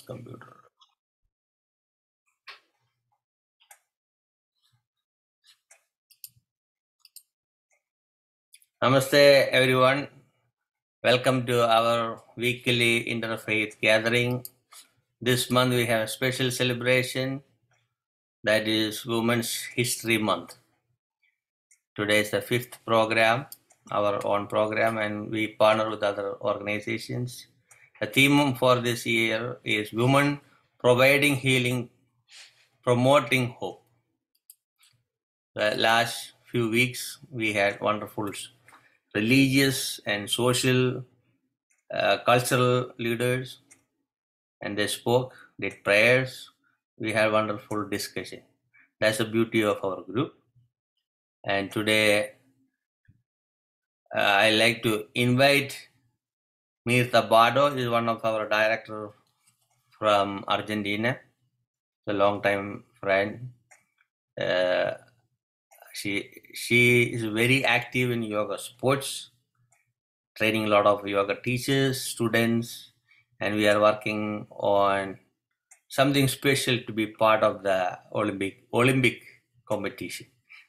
computer. Namaste, everyone. Welcome to our weekly interfaith gathering. This month we have a special celebration that is Women's History Month. Today is the fifth program, our own program, and we partner with other organizations. The theme for this year is Women Providing Healing, Promoting Hope. The last few weeks we had wonderful religious and social, uh, cultural leaders, and they spoke, did prayers. We had wonderful discussion. That's the beauty of our group. And today, uh, I like to invite Mirta Bado is one of our director from Argentina, a long time friend. Uh, she she is very active in yoga sports, training a lot of yoga teachers, students, and we are working on something special to be part of the Olympic Olympic competition.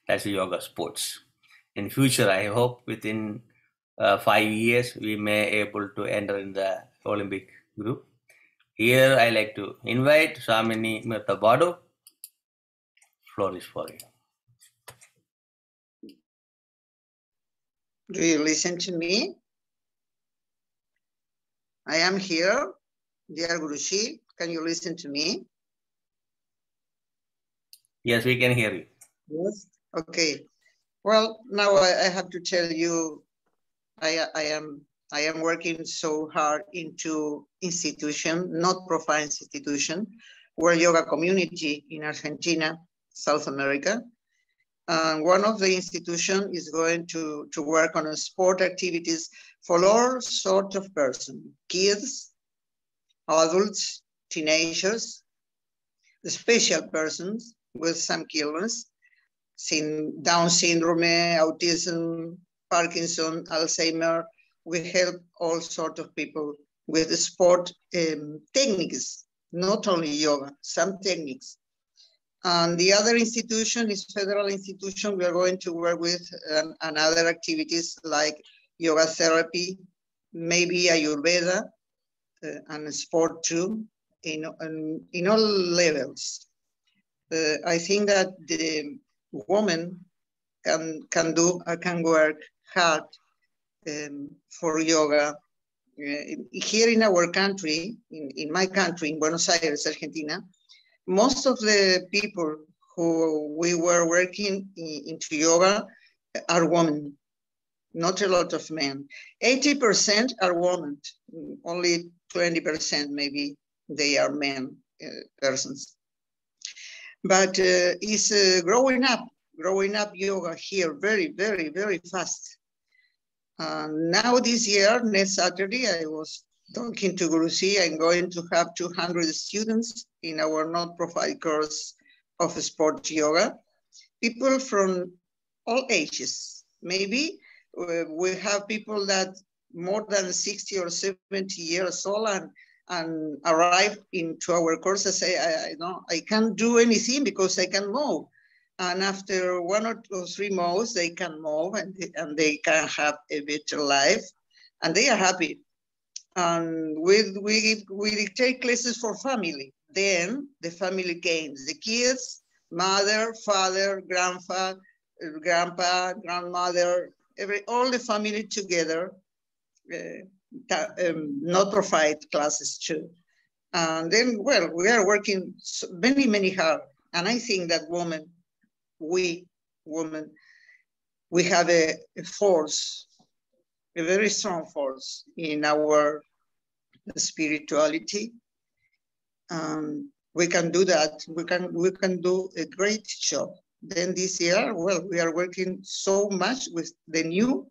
That's yoga sports. In future, I hope within uh, five years we may able to enter in the Olympic group. Here, I like to invite Samini Mirtabado. Floor is for you. Do you listen to me? I am here, dear Guruji. Can you listen to me? Yes, we can hear you. Yes. Okay. Well, now I, I have to tell you, I, I am I am working so hard into institution, not profile institution, World Yoga Community in Argentina, South America. And one of the institution is going to, to work on sport activities for all sorts of persons, kids, adults, teenagers, special persons with some killers, illness, Down syndrome, autism, Parkinson, Alzheimer. We help all sorts of people with the sport um, techniques, not only yoga, some techniques. And the other institution is federal institution. We are going to work with um, and other activities like yoga therapy, maybe Ayurveda, uh, and sport too, in, in, in all levels. Uh, I think that the woman can, can do, uh, can work hard um, for yoga. Uh, here in our country, in, in my country, in Buenos Aires, Argentina, most of the people who we were working in, into yoga are women, not a lot of men. 80% are women, only 20% maybe they are men uh, persons. But uh, it's uh, growing up, growing up yoga here very, very, very fast. Now this year, next Saturday, I was talking to Guruji, I'm going to have 200 students in our non-profit course of sport yoga. People from all ages. Maybe uh, we have people that more than 60 or 70 years old and, and arrive into our course and say, I, I, know, I can't do anything because I can move. And after one or two, three months, they can move and they, and they can have a better life and they are happy. And we, we, we take classes for family. Then the family gains, the kids, mother, father, grandpa, grandpa, grandmother, every, all the family together, uh, um, not provide classes too. And then, well, we are working many, many hard. And I think that women, we women, we have a, a force a very strong force in our spirituality. Um, we can do that. We can we can do a great job. Then this year, well, we are working so much with the new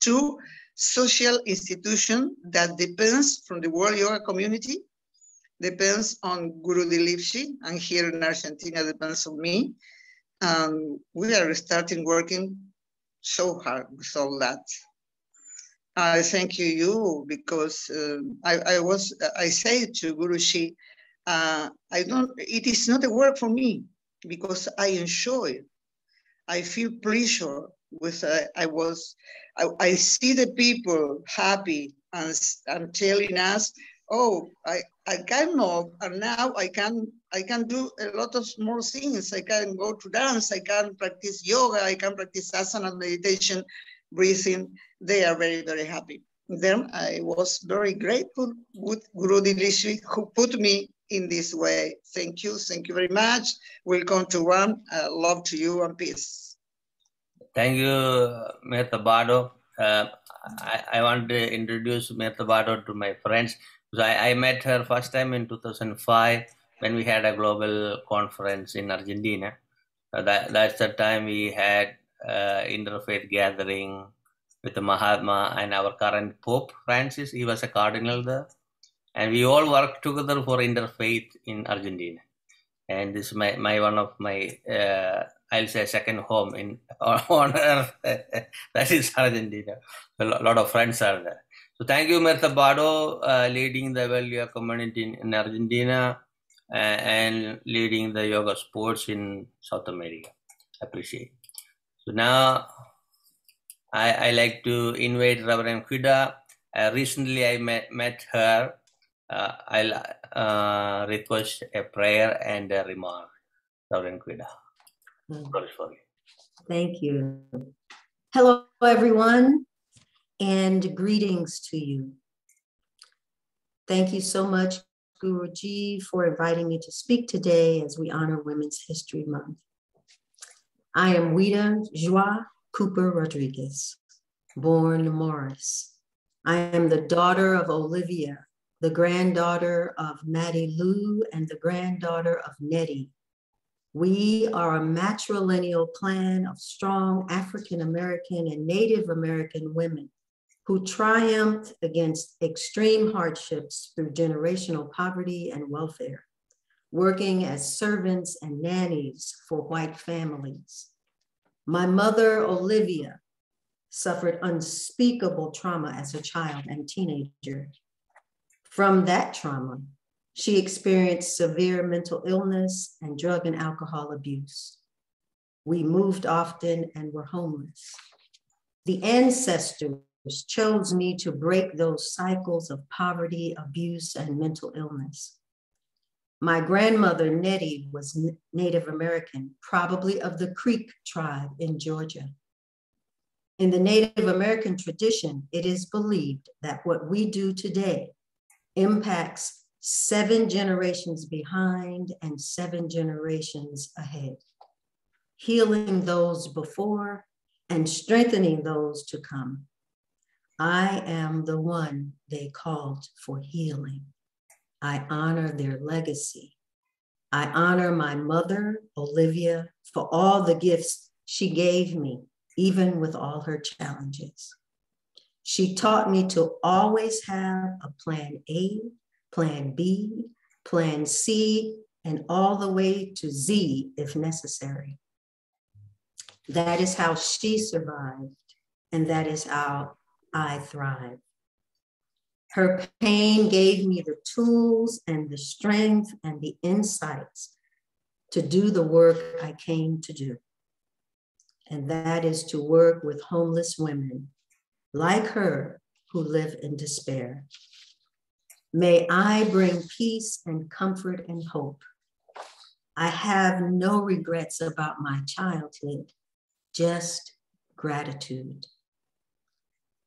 two social institution that depends from the World Yoga Community, depends on Guru Dilipji, and here in Argentina depends on me. Um, we are starting working so hard with all that. I thank you, you, because uh, I, I was, I say to Guruji, uh, I don't, it is not a work for me because I enjoy I feel pleasure with, uh, I was, I, I, see the people happy and, and telling us, oh, I, I can know, and now I can, I can do a lot of small things. I can go to dance, I can practice yoga, I can practice asana meditation, breathing. They are very, very happy. Then I was very grateful with Guru Dilipji who put me in this way. Thank you. Thank you very much. Welcome to one. Uh, love to you and peace. Thank you, Mirta Bado. Uh, I, I, want to introduce Mirta Bado to my friends. So I, I, met her first time in 2005 when we had a global conference in Argentina. Uh, that, that's the time we had uh, interfaith gathering with the Mahatma and our current Pope Francis. He was a cardinal there. And we all work together for interfaith in Argentina. And this is my, my one of my, uh, I'll say second home in on earth. that is Argentina. A lot of friends are there. So thank you, Mirta Bado, uh, leading the Value community in, in Argentina uh, and leading the yoga sports in South America. Appreciate. So now I, I like to invite Reverend Quida. Uh, recently, I met, met her. Uh, I'll uh, request a prayer and a remark. Reverend Quida. Mm. Thank you. Hello, everyone, and greetings to you. Thank you so much, Guruji, for inviting me to speak today as we honor Women's History Month. I am Wida Joie Cooper Rodriguez, born Morris. I am the daughter of Olivia, the granddaughter of Mattie Lou, and the granddaughter of Nettie. We are a matrilineal clan of strong African American and Native American women who triumphed against extreme hardships through generational poverty and welfare, working as servants and nannies for white families. My mother, Olivia, suffered unspeakable trauma as a child and teenager. From that trauma, she experienced severe mental illness and drug and alcohol abuse. We moved often and were homeless. The ancestors chose me to break those cycles of poverty, abuse, and mental illness. My grandmother, Nettie, was Native American, probably of the Creek tribe in Georgia. In the Native American tradition, it is believed that what we do today impacts seven generations behind and seven generations ahead, healing those before and strengthening those to come. I am the one they called for healing. I honor their legacy. I honor my mother, Olivia, for all the gifts she gave me, even with all her challenges. She taught me to always have a plan A, plan B, plan C, and all the way to Z if necessary. That is how she survived, and that is how I thrive. Her pain gave me the tools and the strength and the insights to do the work I came to do. And that is to work with homeless women like her who live in despair. May I bring peace and comfort and hope. I have no regrets about my childhood, just gratitude.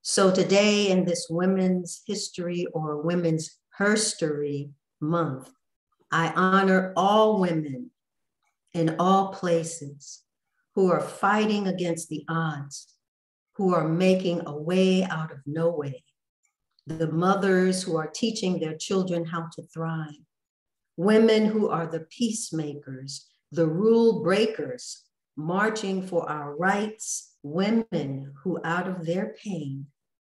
So today in this Women's History or Women's Herstory Month, I honor all women in all places who are fighting against the odds, who are making a way out of no way, the mothers who are teaching their children how to thrive, women who are the peacemakers, the rule breakers, marching for our rights, women who out of their pain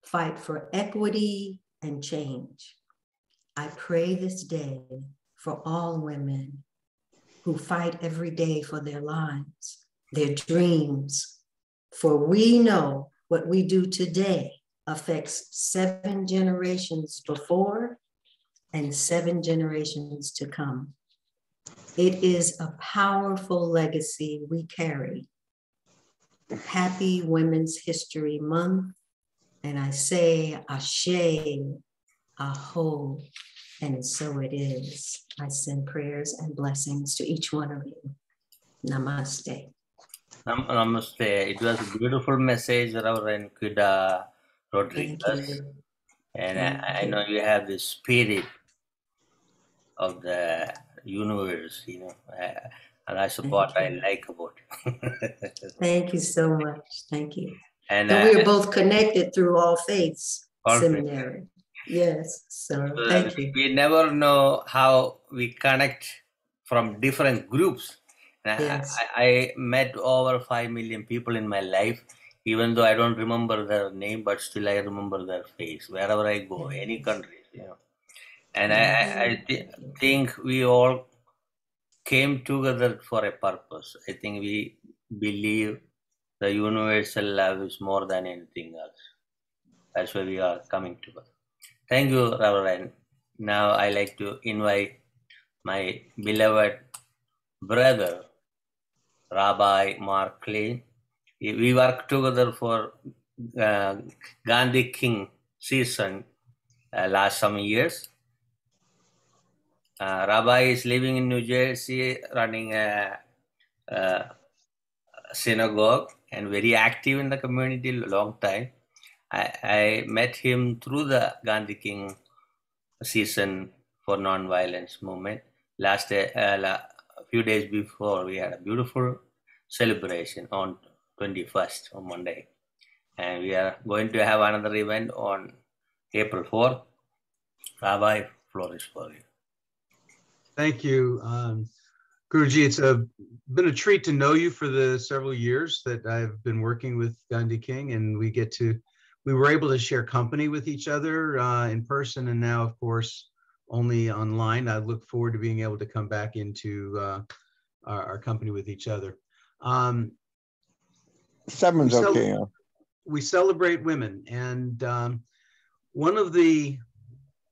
fight for equity and change. I pray this day for all women who fight every day for their lives, their dreams, for we know what we do today affects seven generations before and seven generations to come. It is a powerful legacy we carry. Happy Women's History Month. And I say Ashe, Aho, and so it is. I send prayers and blessings to each one of you. Namaste. Nam- Namaste. It was a beautiful message, Reverend Kuda Rodriguez. And I, I, know you have the spirit of the universe, you know, uh, and that's what I like about you. Thank you so much. Thank you. And, and uh, we are both connected through All Faiths Seminary. Yes. So thank you. We never know how we connect from different groups. Yes. I, I met over 5 million people in my life, even though I don't remember their name, but still I remember their face wherever I go, any country, you know. And I, I th- think we all came together for a purpose. I think we believe the universal love is more than anything else. That's why we are coming together. Thank you, Reverend. Now I like to invite my beloved brother, Rabbi Mark Klein. We work together for uh, Gandhi King season uh, last some years. Uh, Rabbi is living in New Jersey, running a, a synagogue and very active in the community long time. I, I met him through the Gandhi King season for non-violence movement. Last day, uh, a few days before, we had a beautiful celebration on 21st on Monday, and we are going to have another event on April 4th. Rabbi, flourish for you. Thank you. Um, Guruji, it's a, been a treat to know you for the several years that I've been working with Gandhi King, and we get to we were able to share company with each other uh, in person and now, of course, only online. I look forward to being able to come back into uh, our, our, company with each other. Um, Seven's we okay. We celebrate women, and um, one of the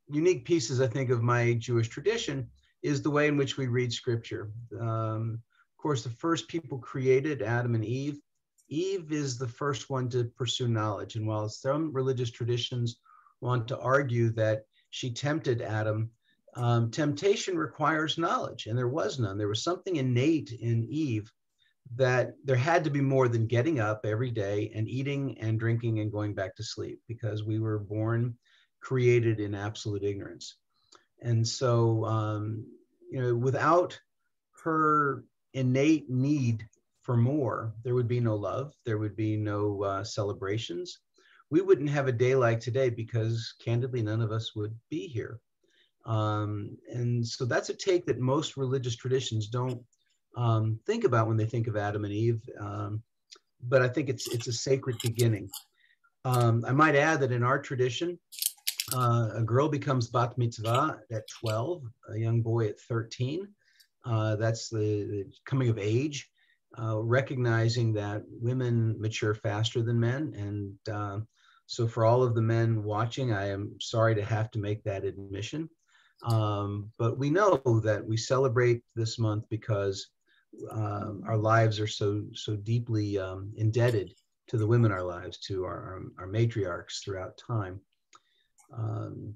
unique pieces, I think, of my Jewish tradition is the way in which we read Scripture. Um, of course, the first people created, Adam and Eve, Eve is the first one to pursue knowledge. And while some religious traditions want to argue that she tempted Adam, um, temptation requires knowledge, and there was none. There was something innate in Eve that there had to be more than getting up every day and eating and drinking and going back to sleep because we were born created in absolute ignorance. And so, um, you know, without her innate need for more, there would be no love, there would be no uh, celebrations. We wouldn't have a day like today because, candidly, none of us would be here. Um, and so that's a take that most religious traditions don't um, think about when they think of Adam and Eve. Um, but I think it's it's a sacred beginning. Um, I might add that in our tradition, uh, a girl becomes bat mitzvah at 12, a young boy at 13. Uh, that's the, the, coming of age uh, recognizing that women mature faster than men. And uh, so, for all of the men watching, I am sorry to have to make that admission. Um, but we know that we celebrate this month because um, our lives are so so deeply um, indebted to the women in our lives, to our, our, our matriarchs throughout time. Um,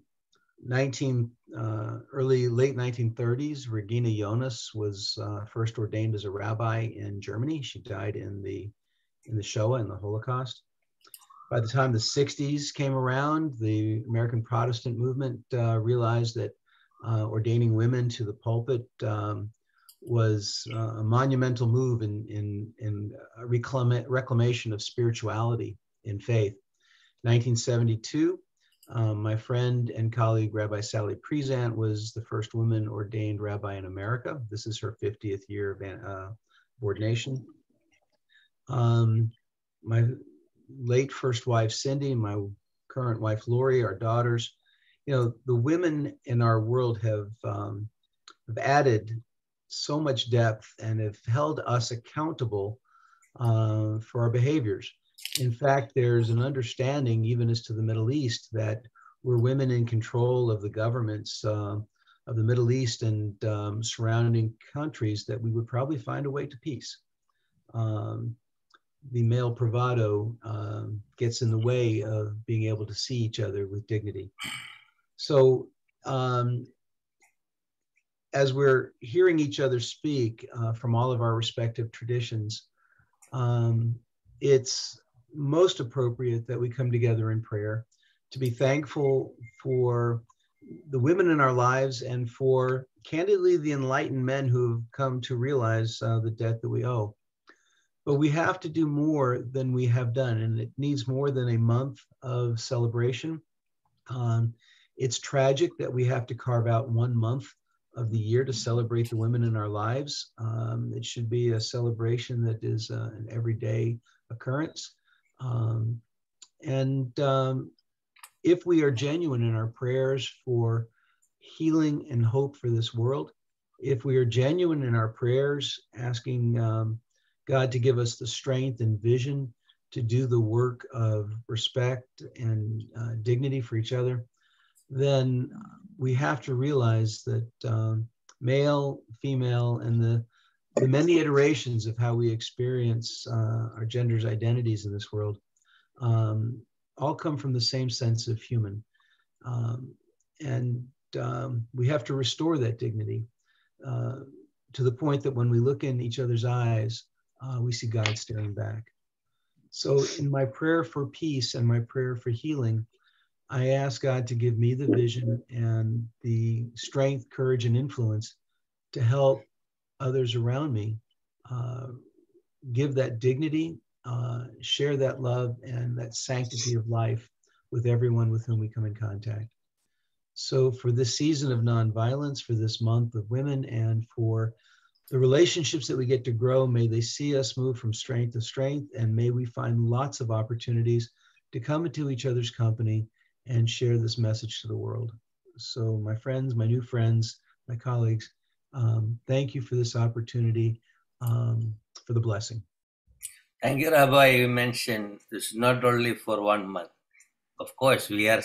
19 uh, early late 1930s regina jonas was uh, first ordained as a rabbi in germany. She died in the in the shoah in the holocaust. By the time the 60s came around the american protestant movement uh, realized that uh, ordaining women to the pulpit um, was uh, a monumental move in in in reclama- reclamation of spirituality in faith. 1972 um, my friend and colleague, Rabbi Sally Priesand, was the first woman ordained rabbi in America. This is her 50th year of uh, ordination. Um, my late first wife, Cindy, my current wife, Lori, our daughters, you know, the women in our world have, um, have added so much depth and have held us accountable uh, for our behaviors. In fact, there's an understanding, even as to the Middle East, that were women in control of the governments uh, of the Middle East and um, surrounding countries, that we would probably find a way to peace. Um, the male bravado um, gets in the way of being able to see each other with dignity. So, um, as we're hearing each other speak uh, from all of our respective traditions, it's most appropriate that we come together in prayer to be thankful for the women in our lives and for candidly the enlightened men who have come to realize uh, the debt that we owe. But we have to do more than we have done, and it needs more than a month of celebration. Um, it's tragic that we have to carve out one month of the year to celebrate the women in our lives. Um, it should be a celebration that is uh, an everyday occurrence. Um, and um, if we are genuine in our prayers for healing and hope for this world, if we are genuine in our prayers, asking um, God to give us the strength and vision to do the work of respect and uh, dignity for each other, then we have to realize that um, male, female, and the the many iterations of how we experience uh, our gender's identities in this world um, all come from the same sense of human. Um, and um, we have to restore that dignity uh, to the point that when we look in each other's eyes, uh, we see God staring back. So, in my prayer for peace and my prayer for healing, I ask God to give me the vision and the strength, courage, and influence to help others around me uh, give that dignity, uh, share that love, and that sanctity of life with everyone with whom we come in contact. So, for this season of nonviolence, for this month of women, and for the relationships that we get to grow, may they see us move from strength to strength, and may we find lots of opportunities to come into each other's company and share this message to the world. So, my friends, my new friends, my colleagues, um, thank you for this opportunity, um, for the blessing. Thank you, Rabbi. You mentioned this not only for one month. Of course, we are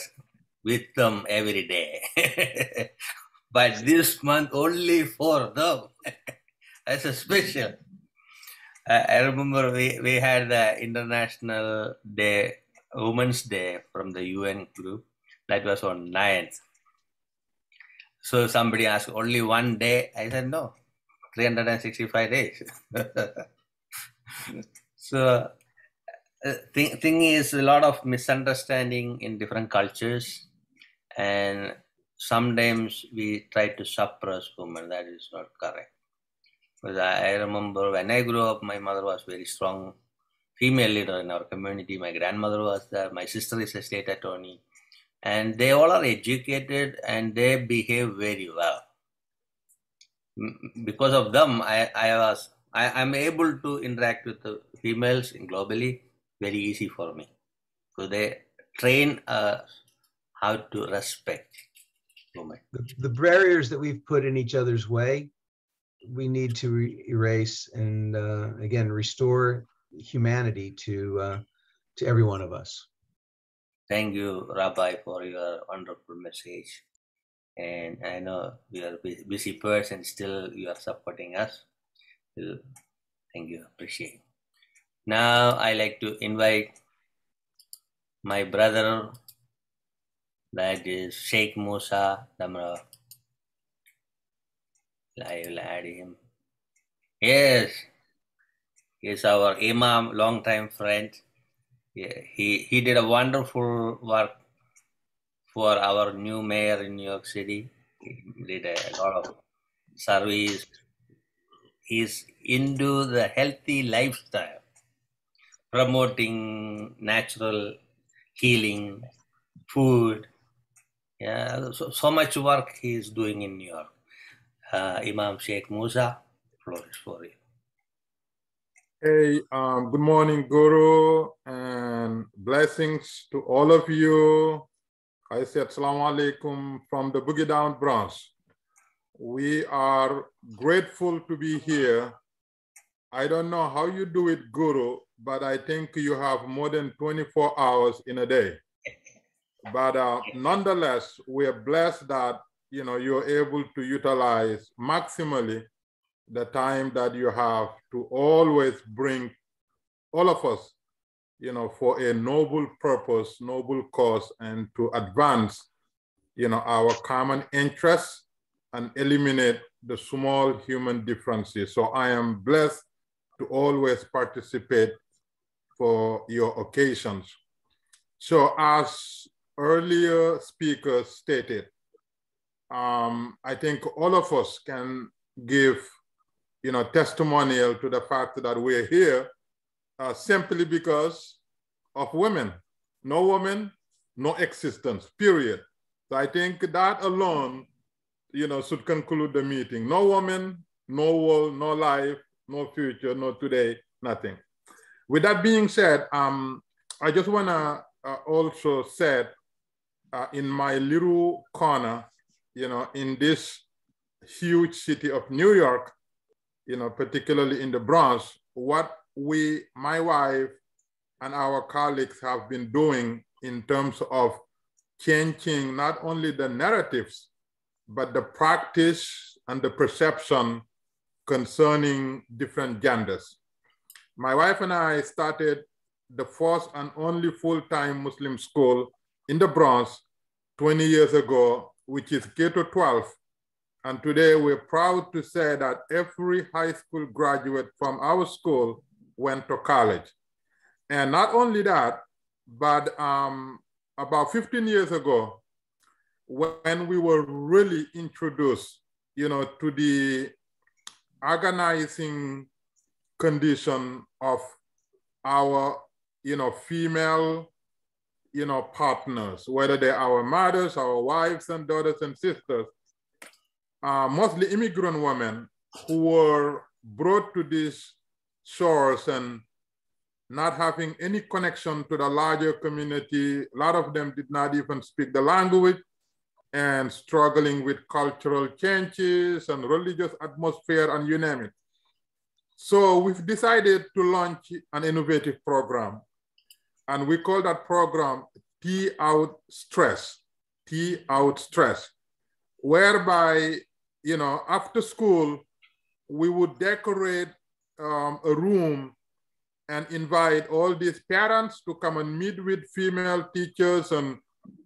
with them every day. but this month only for them. That's a special. I remember we, we had the International Day, Women's Day from the UN group. That was on 9th. So somebody asked, only one day? I said, no, 365 days. so uh, thing, thing is a lot of misunderstanding in different cultures. And sometimes we try to suppress women. That is not correct. Because I, I remember when i grew up my mother was very strong female leader in our community. My grandmother was there. My sister is a state attorney and they all are educated and they behave very well. Because of them, I, I was I, am able to interact with the females globally very easy for me. So they train us how to respect women. The, the barriers that we've put in each other's way, we need to re- erase and uh, again restore humanity to uh, to every one of us. Thank you, Rabbi, for your wonderful message. And I know we are busy person, still you are supporting us. Thank you, appreciate. Now I like to invite my brother, that is Sheikh Musa Drammeh. I will add him. Yes, he's our Imam, long time friend yeah, he he did a wonderful work for our new mayor in New York City. He did a lot of service. He's into the healthy lifestyle, promoting natural healing, food. Yeah, so, so much work he is doing in New York. Uh, Imam Sheikh Musa, floor is for you. Hey, um, good morning, Guru, and blessings to all of you. I said Assalamu alaikum from the Boogie Down Bronx. We are grateful to be here I don't know how you do it, Guru, but I think you have more than 24 hours in a day. But uh, nonetheless, we are blessed that you know you're able to utilize maximally the time that you have to always bring all of us, you know, for a noble purpose, noble cause, and to advance, you know, our common interests and eliminate the small human differences. So I am blessed to always participate for your occasions. So as earlier speakers stated, um, I think all of us can give, you know, testimonial to the fact that we're here uh, simply because of women. No woman, no existence, period. So I think that alone, you know, should conclude the meeting. No woman, no world, no life, no future, no today, nothing. With that being said, um, I just wanna uh, also say uh, in my little corner, you know, in this huge city of New York, you know, particularly in the Bronx, what we, my wife and our colleagues have been doing in terms of changing not only the narratives, but the practice and the perception concerning different genders. My wife and I started the first and only full-time Muslim school in the Bronx 20 years ago, which is K-12. And today we're proud to say that every high school graduate from our school went to college. And not only that, but um, about 15 years ago, when we were really introduced, you know, to the agonizing condition of our, you know, female, you know, partners, whether they're our mothers, our wives and daughters and sisters, uh, mostly immigrant women who were brought to these shores and not having any connection to the larger community. A lot of them did not even speak the language and struggling with cultural changes and religious atmosphere and you name it. So we've decided to launch an innovative program and we call that program Tea Out Stress, Tea Out Stress, whereby, you know, after school, we would decorate um, a room and invite all these parents to come and meet with female teachers and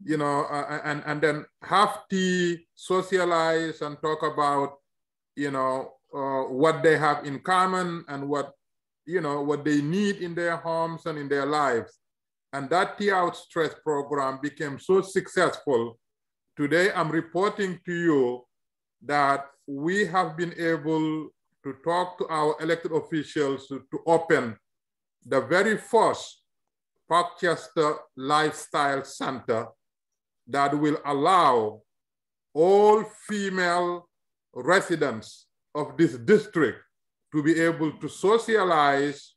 you know uh, and and then have tea socialize and talk about you know uh, what they have in common and what you know what they need in their homes and in their lives. And that tea out stress program became so successful today i'm reporting to you that we have been able to talk to our elected officials to, to open the very first Parkchester Lifestyle Center that will allow all female residents of this district to be able to socialize,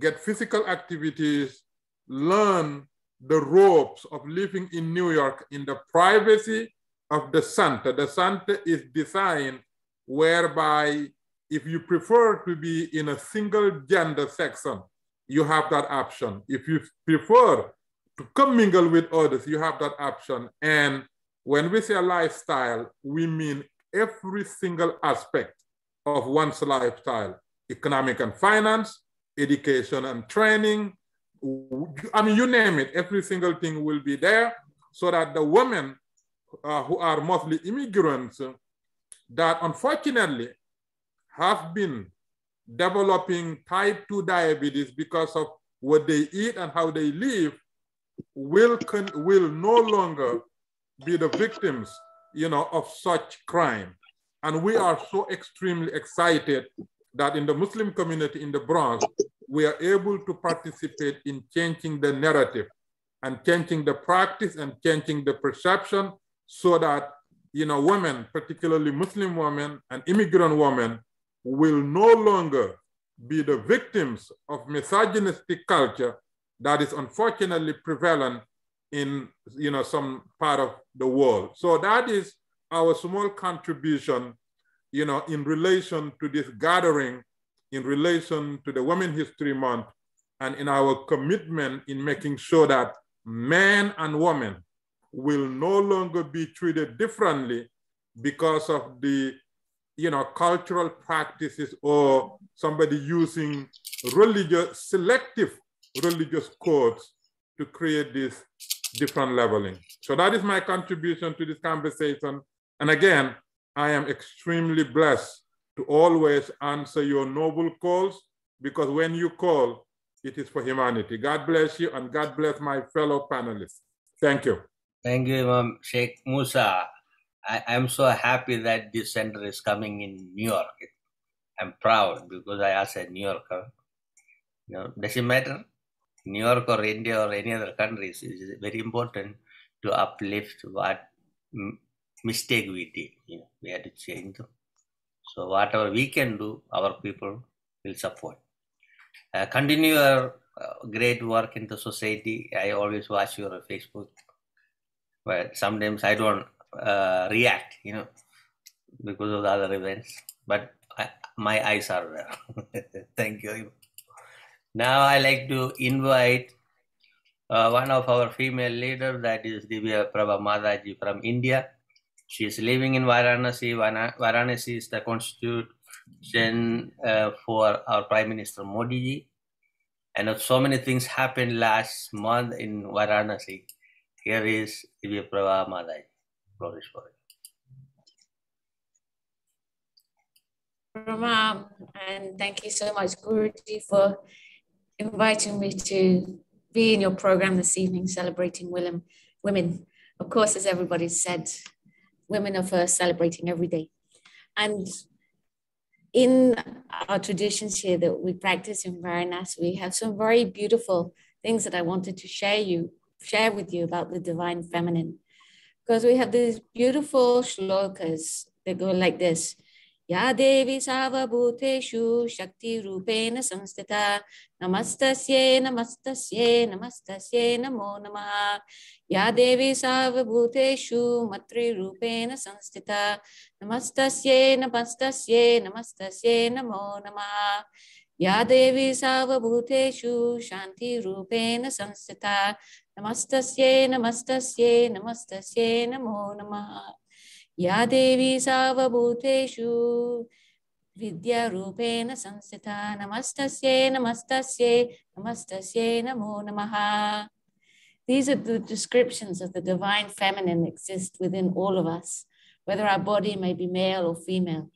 get physical activities, learn the ropes of living in New York in the privacy of the center. The center is designed whereby if you prefer to be in a single gender section, you have that option. If you prefer to commingle with others, you have that option. And when we say lifestyle, we mean every single aspect of one's lifestyle, economic and finance, education and training. I mean, you name it, every single thing will be there so that the women uh, who are mostly immigrants that unfortunately have been developing type 2 diabetes because of what they eat and how they live will, will no longer be the victims you know, of such crime. And we are so extremely excited that in the Muslim community in the Bronx, we are able to participate in changing the narrative and changing the practice and changing the perception so that you know, women, particularly Muslim women and immigrant women, will no longer be the victims of misogynistic culture that is unfortunately prevalent in you know some part of the world. So that is our small contribution you know in relation to this gathering in relation to the Women History Month and in our commitment in making sure that men and women will no longer be treated differently because of the you know cultural practices or somebody using religious selective religious codes to create this different leveling. So that is my contribution to this conversation. And again i am extremely blessed to always answer your noble calls because when you call it is for humanity god bless you and god bless my fellow panelists thank you thank you imam sheikh musa I, am so happy that this center is coming in New York. I'm proud because I asked a New Yorker. You know, does it matter? New York or India or any other countries is very important to uplift what mistake we did. You know, we had to change them. So whatever we can do, our people will support. Uh, continue your uh, great work in the society. I always watch your Facebook, but sometimes I don't uh, react, you know, because of the other events. But I, my eyes are there. Thank you. Now I like to invite uh, one of our female leaders, that is Divya Prabha Mataji from India. She is living in Varanasi. Varanasi is the constitution uh, for our Prime Minister Modi ji. And so many things happened last month in Varanasi. Here is Divya Prabha Mataji flourish for it. Rama, and thank you so much, Guruji, for inviting me to be in your program this evening, celebrating women. Women, of course, as everybody said, women are first celebrating every day. And in our traditions here that we practice in Varanasi, we have some very beautiful things that I wanted to share you, share with you about the divine feminine because we have these beautiful shlokas that go like this. या देवी सावभूतेषु शक्तिरूपेण संस्थिता। नमस्तस्यै नमस्तस्यै नमस्तस्यै, नमो नमः। या देवी सावभूतेषु मतृरूपेण संस्थिता। नमस्तस्यै नमस्तस्यै नमस्तस्यै, नमो नमः। या देवी सावभूतेषु शान्तिरूपेण संस्थिता। नमस्तस्यै नमस्तस्यै नमस्तस्यै, नमो नमः। या देवी सावभूतेषु विद्यारूपेण संस्थिता नमस्तस्यै नमस्तस्यै नमस्तस्यै नमो नमः These are the descriptions of the divine feminine exist within all of us, whether our body may be male or female.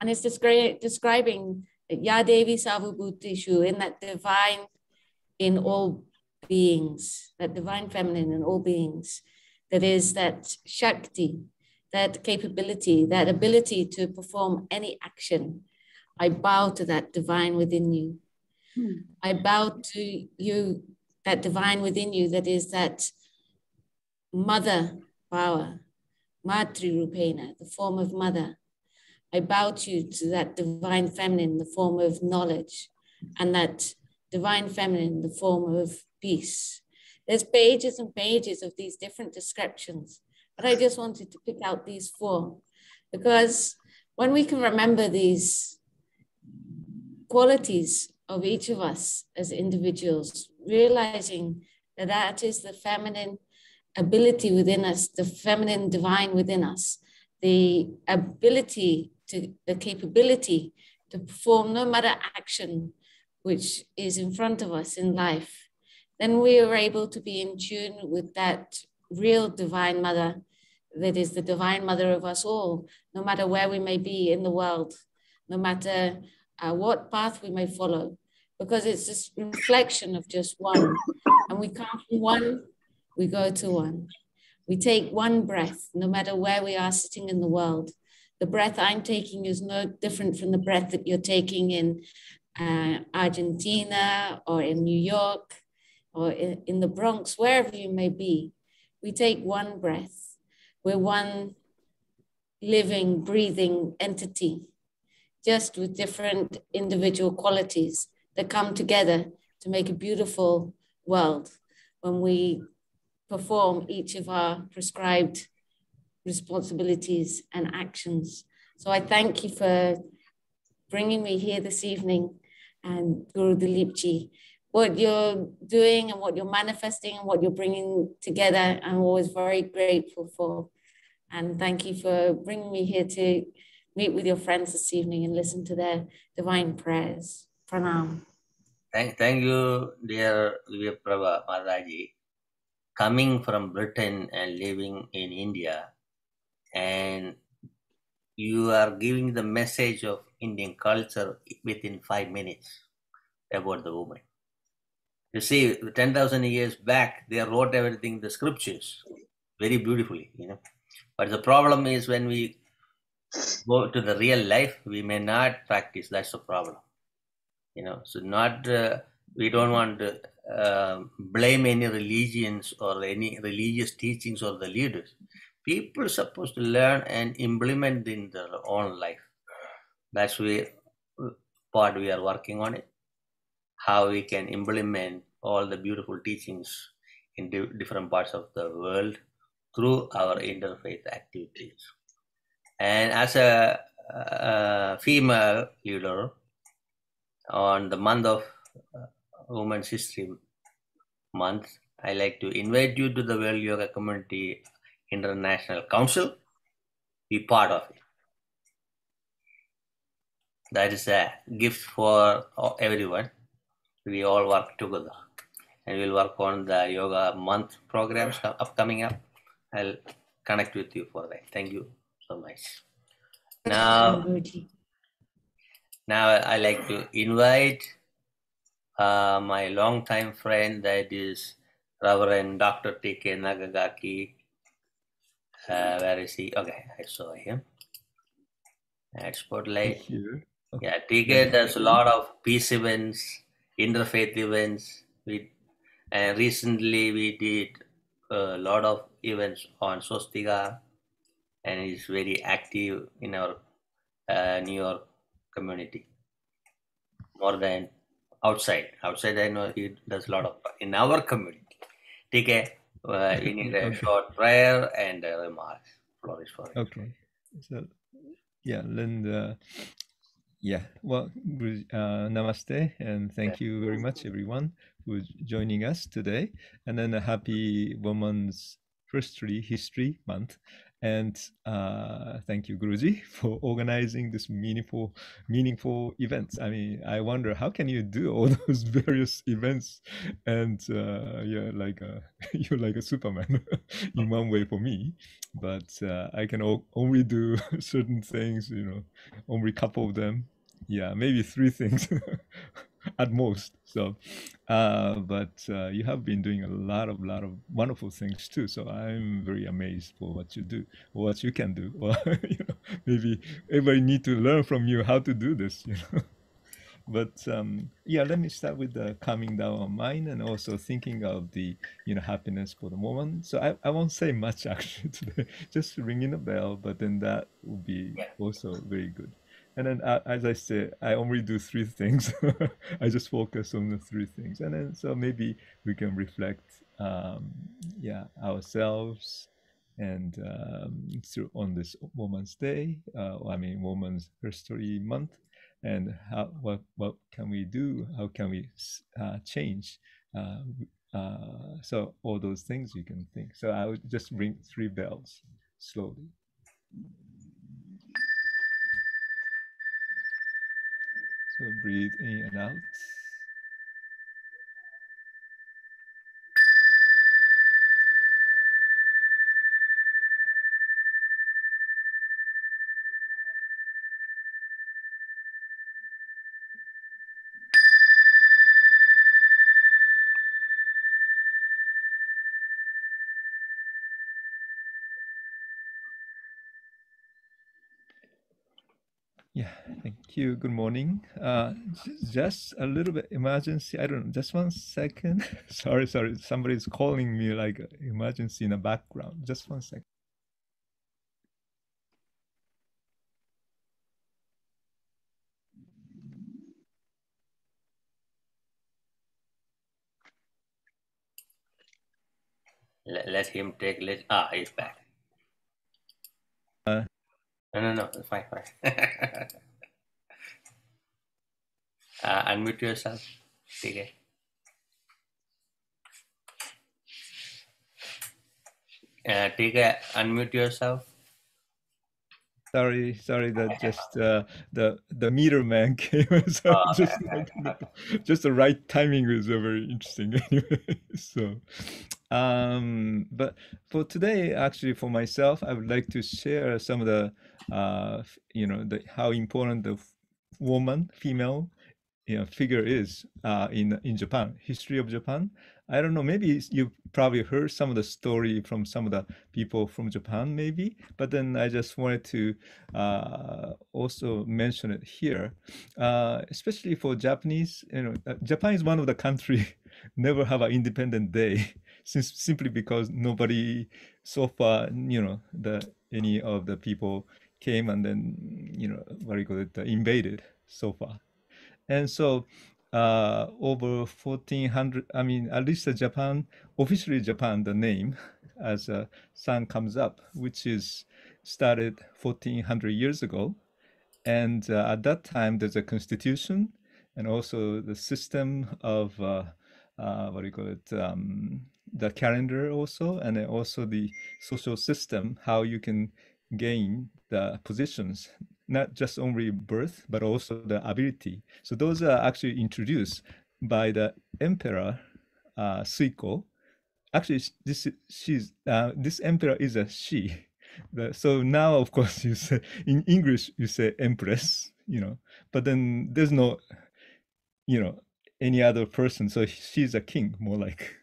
And it's descri describing Yadevi Savubhutishu, in that divine in all beings, that divine feminine in all beings, that is that Shakti, that capability, that ability to perform any action. I bow to that divine within you. Hmm. I bow to you, that divine within you, that is that mother power, Matri Rupena, the form of mother, I bow to you to that divine feminine the form of knowledge and that divine feminine the form of peace. There's pages and pages of these different descriptions, but I just wanted to pick out these four because when we can remember these qualities of each of us as individuals, realizing that that is the feminine ability within us, the feminine divine within us, the ability to the capability to perform no matter action which is in front of us in life, then we are able to be in tune with that real divine mother that is the divine mother of us all, no matter where we may be in the world, no matter uh, what path we may follow, because it's this reflection of just one. And we come from one, we go to one. We take one breath, no matter where we are sitting in the world the breath I'm taking is no different from the breath that you're taking in uh, Argentina or in New York or in, in the Bronx, wherever you may be. We take one breath. We're one living, breathing entity, just with different individual qualities that come together to make a beautiful world when we perform each of our prescribed responsibilities and actions. So I thank you for bringing me here this evening and Guru Dilipji. What you're doing and what you're manifesting and what you're bringing together, I'm always very grateful for. And thank you for bringing me here to meet with your friends this evening and listen to their divine prayers. Pranam. Thank, thank you, dear Viprabha Mataji. Coming from Britain and living in India, and you are giving the message of Indian culture within five minutes about the woman. You see, 10,000 years back, they wrote everything, the scriptures, very beautifully, you know. But the problem is when we go to the real life, we may not practice. That's the problem. You know, so not, uh, we don't want to uh, blame any religions or any religious teachings or the leaders. People supposed to learn and implement in their own life. That's the part we are working on it. How we can implement all the beautiful teachings in different parts of the world through our interfaith activities. And as a, a female leader, on the month of uh, Women's History Month, I like to invite you to the World Yoga Community International Council. Be part of it. That is a gift for everyone. We all work together and we'll work on the yoga month programs upcoming up. I'll connect with you for that. Thank you so much. Now, now I like to invite uh, my longtime friend, that is Reverend Dr. T.K. Nakagaki. Uh, where is he? Okay, I saw him. At Spotlight. Yeah, TK does a lot of peace events, interfaith events. We and recently we did a lot of events on Swastika, and is very active in our uh, New York community more than outside. Outside, I know he does a lot of in our community. TK, uh, we need a okay. short prayer and a remark. Flourish for it. Okay. So, yeah, Linda. Yeah, well, uh, namaste, and thank you very much, everyone, for joining us today. And then a happy Women's History History Month. And uh, thank you, Guruji, for organizing this meaningful, meaningful events. I mean, I wonder how can you do all those various events, and uh, yeah, like a, you're like a Superman in one way for me, but uh, I can only do certain things, you know, only a couple of them. Yeah, maybe three things at most. So, uh, but uh, you have been doing a lot of lot of wonderful things too. So I'm very amazed for what you do, what you can do. Well, you know, maybe everybody need to learn from you how to do this. You know. But um, yeah, let me start with the calming down of mind and also thinking of the you know happiness for the moment. So I, I won't say much actually today, just ringing a bell, but then that would be also very good. And then, uh, as I said, I only do three things. I just focus on the three things, and then so maybe we can reflect, um, yeah, ourselves, and um, through on this Women's Day. Uh, I mean, Women's History Month, and how what what can we do? How can we uh, change? Uh, uh, so all those things you can think. So I would just ring three bells slowly. So breathe in and out. Yeah, thank you. Good morning. Uh, just a little bit emergency. I don't know. Just one second. sorry, sorry. Somebody's calling me like emergency in the background. Just one second. Let, let him take. Let ah, he's back. Uh, no, no, no. Fine, fine. unmute yourself. Okay. Uh, Tika, unmute yourself. Sorry, sorry that just uh, the the meter man came. so Oh, just okay, like, just the right timing was uh, very interesting. Anyway, so um, but for today, actually, for myself, I would like to share some of the uh, you know the how important the woman, female, you know, figure is uh, in in Japan, history of Japan. I don't know, maybe you probably heard some of the story from some of the people from Japan, maybe, but then I just wanted to uh, also mention it here, uh, especially for Japanese. You know, uh, Japan is one of the country never have an independent day, since simply because nobody so far, you know, the any of the people came and then you know, what do you call it, uh, invaded so far. And so uh, over 1400, I mean, at least uh, Japan, officially Japan, the name as a sun comes up, which is started 1400 years ago. And uh, at that time, there's a constitution and also the system of, uh, uh, what do you call it, um, the calendar also, and also the social system, how you can gain the positions not just only birth but also the ability so those are actually introduced by the emperor uh, Suiko. Actually, this is- she's uh, this emperor is a she. So now, of course, you say in English you say empress, you know, but then there's no, you know, any other person. So she's a king, more like.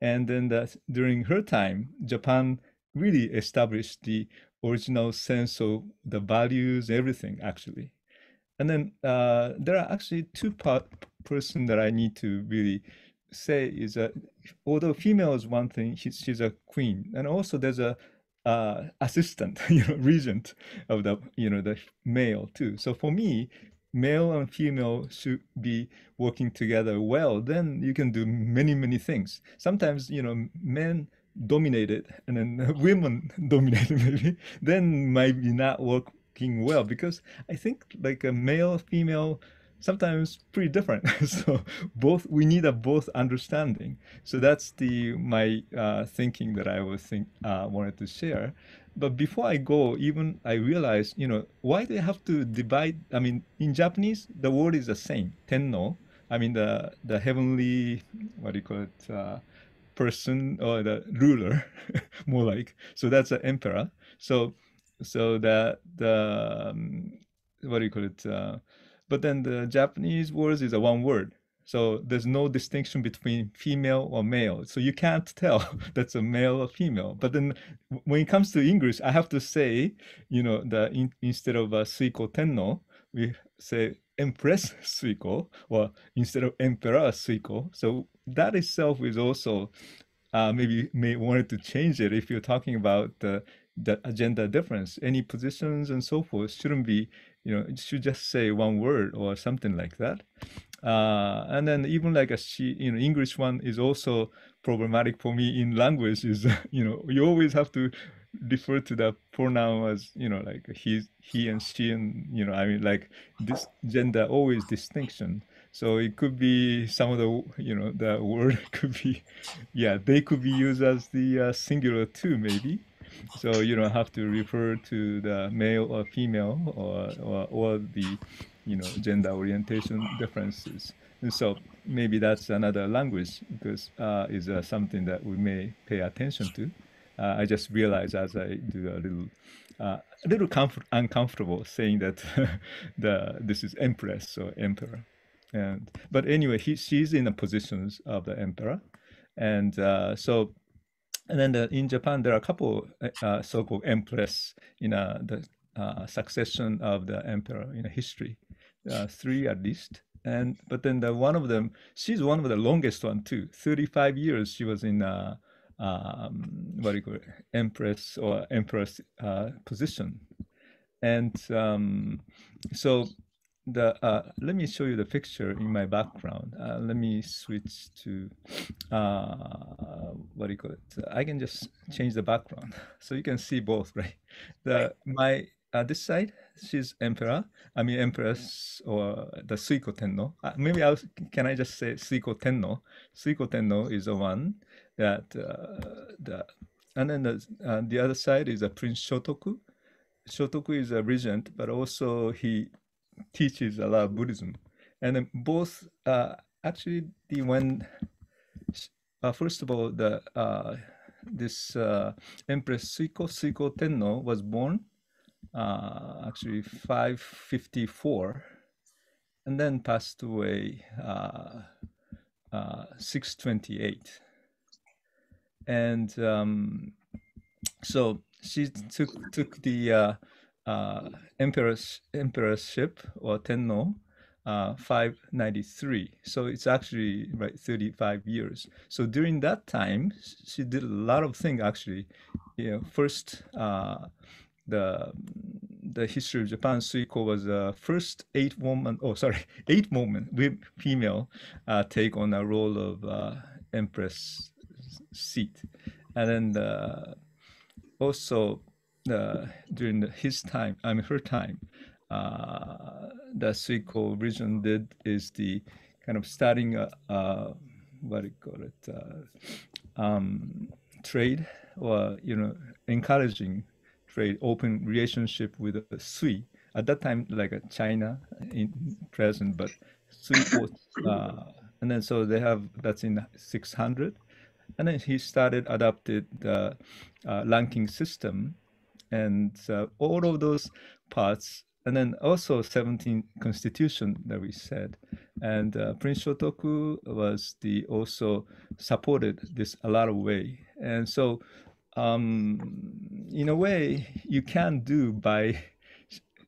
And then that during her time, Japan really established the original sense of the values, everything actually. And then uh, there are actually two part person that I need to really say is that although female is one thing, she, she's a queen, and also there's a uh, assistant, you know, regent of the you know the male too. So for me, male and female should be working together well. Then you can do many many things. Sometimes you know men dominated and then women dominated maybe then maybe not working well because I think like a male female sometimes pretty different. So both we need a both understanding. So that's the my uh, thinking that I was think uh, wanted to share. But before I go even I realized you know why do you have to divide I mean in Japanese the word is the same tenno. I mean the the heavenly what do you call it uh, person or the ruler more like. So that's an emperor. So so the the um, what do you call it uh, but then the japanese words is a one word. So there's no distinction between female or male. So you can't tell that's a male or female. But then when it comes to english i have to say you know the in, instead of uh, suiko tenno we say empress suiko or instead of emperor suiko. So that itself is also uh, maybe may wanted to change it if you're talking about the the agenda difference. Any positions and so forth shouldn't be you know it should just say one word or something like that. Uh, and then even like a she you know english one is also problematic for me in language is you know you always have to refer to the pronoun as you know like he he and she and you know i mean like this gender always distinction so it could be some of the you know the word could be yeah they could be used as the uh, singular too maybe. So you don't have to refer to the male or female or or, or the you know gender orientation differences. And so maybe that's another language because uh, is uh, something that we may pay attention to. Uh, I just realized as I do a little, uh, a little comfort, uncomfortable saying that the this is empress or emperor, and but anyway, he she's in the positions of the emperor, and uh, so, and then the, in Japan there are a couple uh, so-called empress in uh, the uh, succession of the emperor in history, uh, three at least. And but then the one of them, she's one of the longest one too. Thirty-five years she was in uh, um, what do you call it, empress or empress uh, position. And um, so the uh, let me show you the picture in my background. Uh, let me switch to uh, what do you call it? I can just change the background so you can see both, right? The my uh, this side, she's emperor. I mean empress or the Suiko Tenno. Uh, maybe I can I just say Suiko Tenno. Suiko Tenno is the one that uh, the and then the, uh, the other side is a Prince Shotoku. Shotoku is a regent, but also he teaches a lot of Buddhism. And both uh, actually the when uh, first of all the uh, this uh, Empress Suiko Suiko Tenno was born uh, actually 554 and then passed away uh, uh, 628 and um, so she took took the uh, emperor's emperorship or tenno uh, 593 so it's actually right 35 years. So during that time she did a lot of things actually. You know first uh, the the history of Japan, Suiko was the first eight woman, oh sorry, eight woman, female, uh, take on a role of uh, empress seat, and then the, also during the, his time, I mean her time, uh, the Suiko region did is the kind of starting a, a what do you call it, uh, um, trade or you know encouraging trade, open relationship with uh, Sui. At that time, like uh, China in present, but Sui was, uh, and then so they have that's in 600, and then he started adopted the uh, ranking system, and uh, all of those parts, and then also 17 constitution that we said, and uh, Prince Shotoku was the also supported this a lot of way, and so um, in a way, you can do by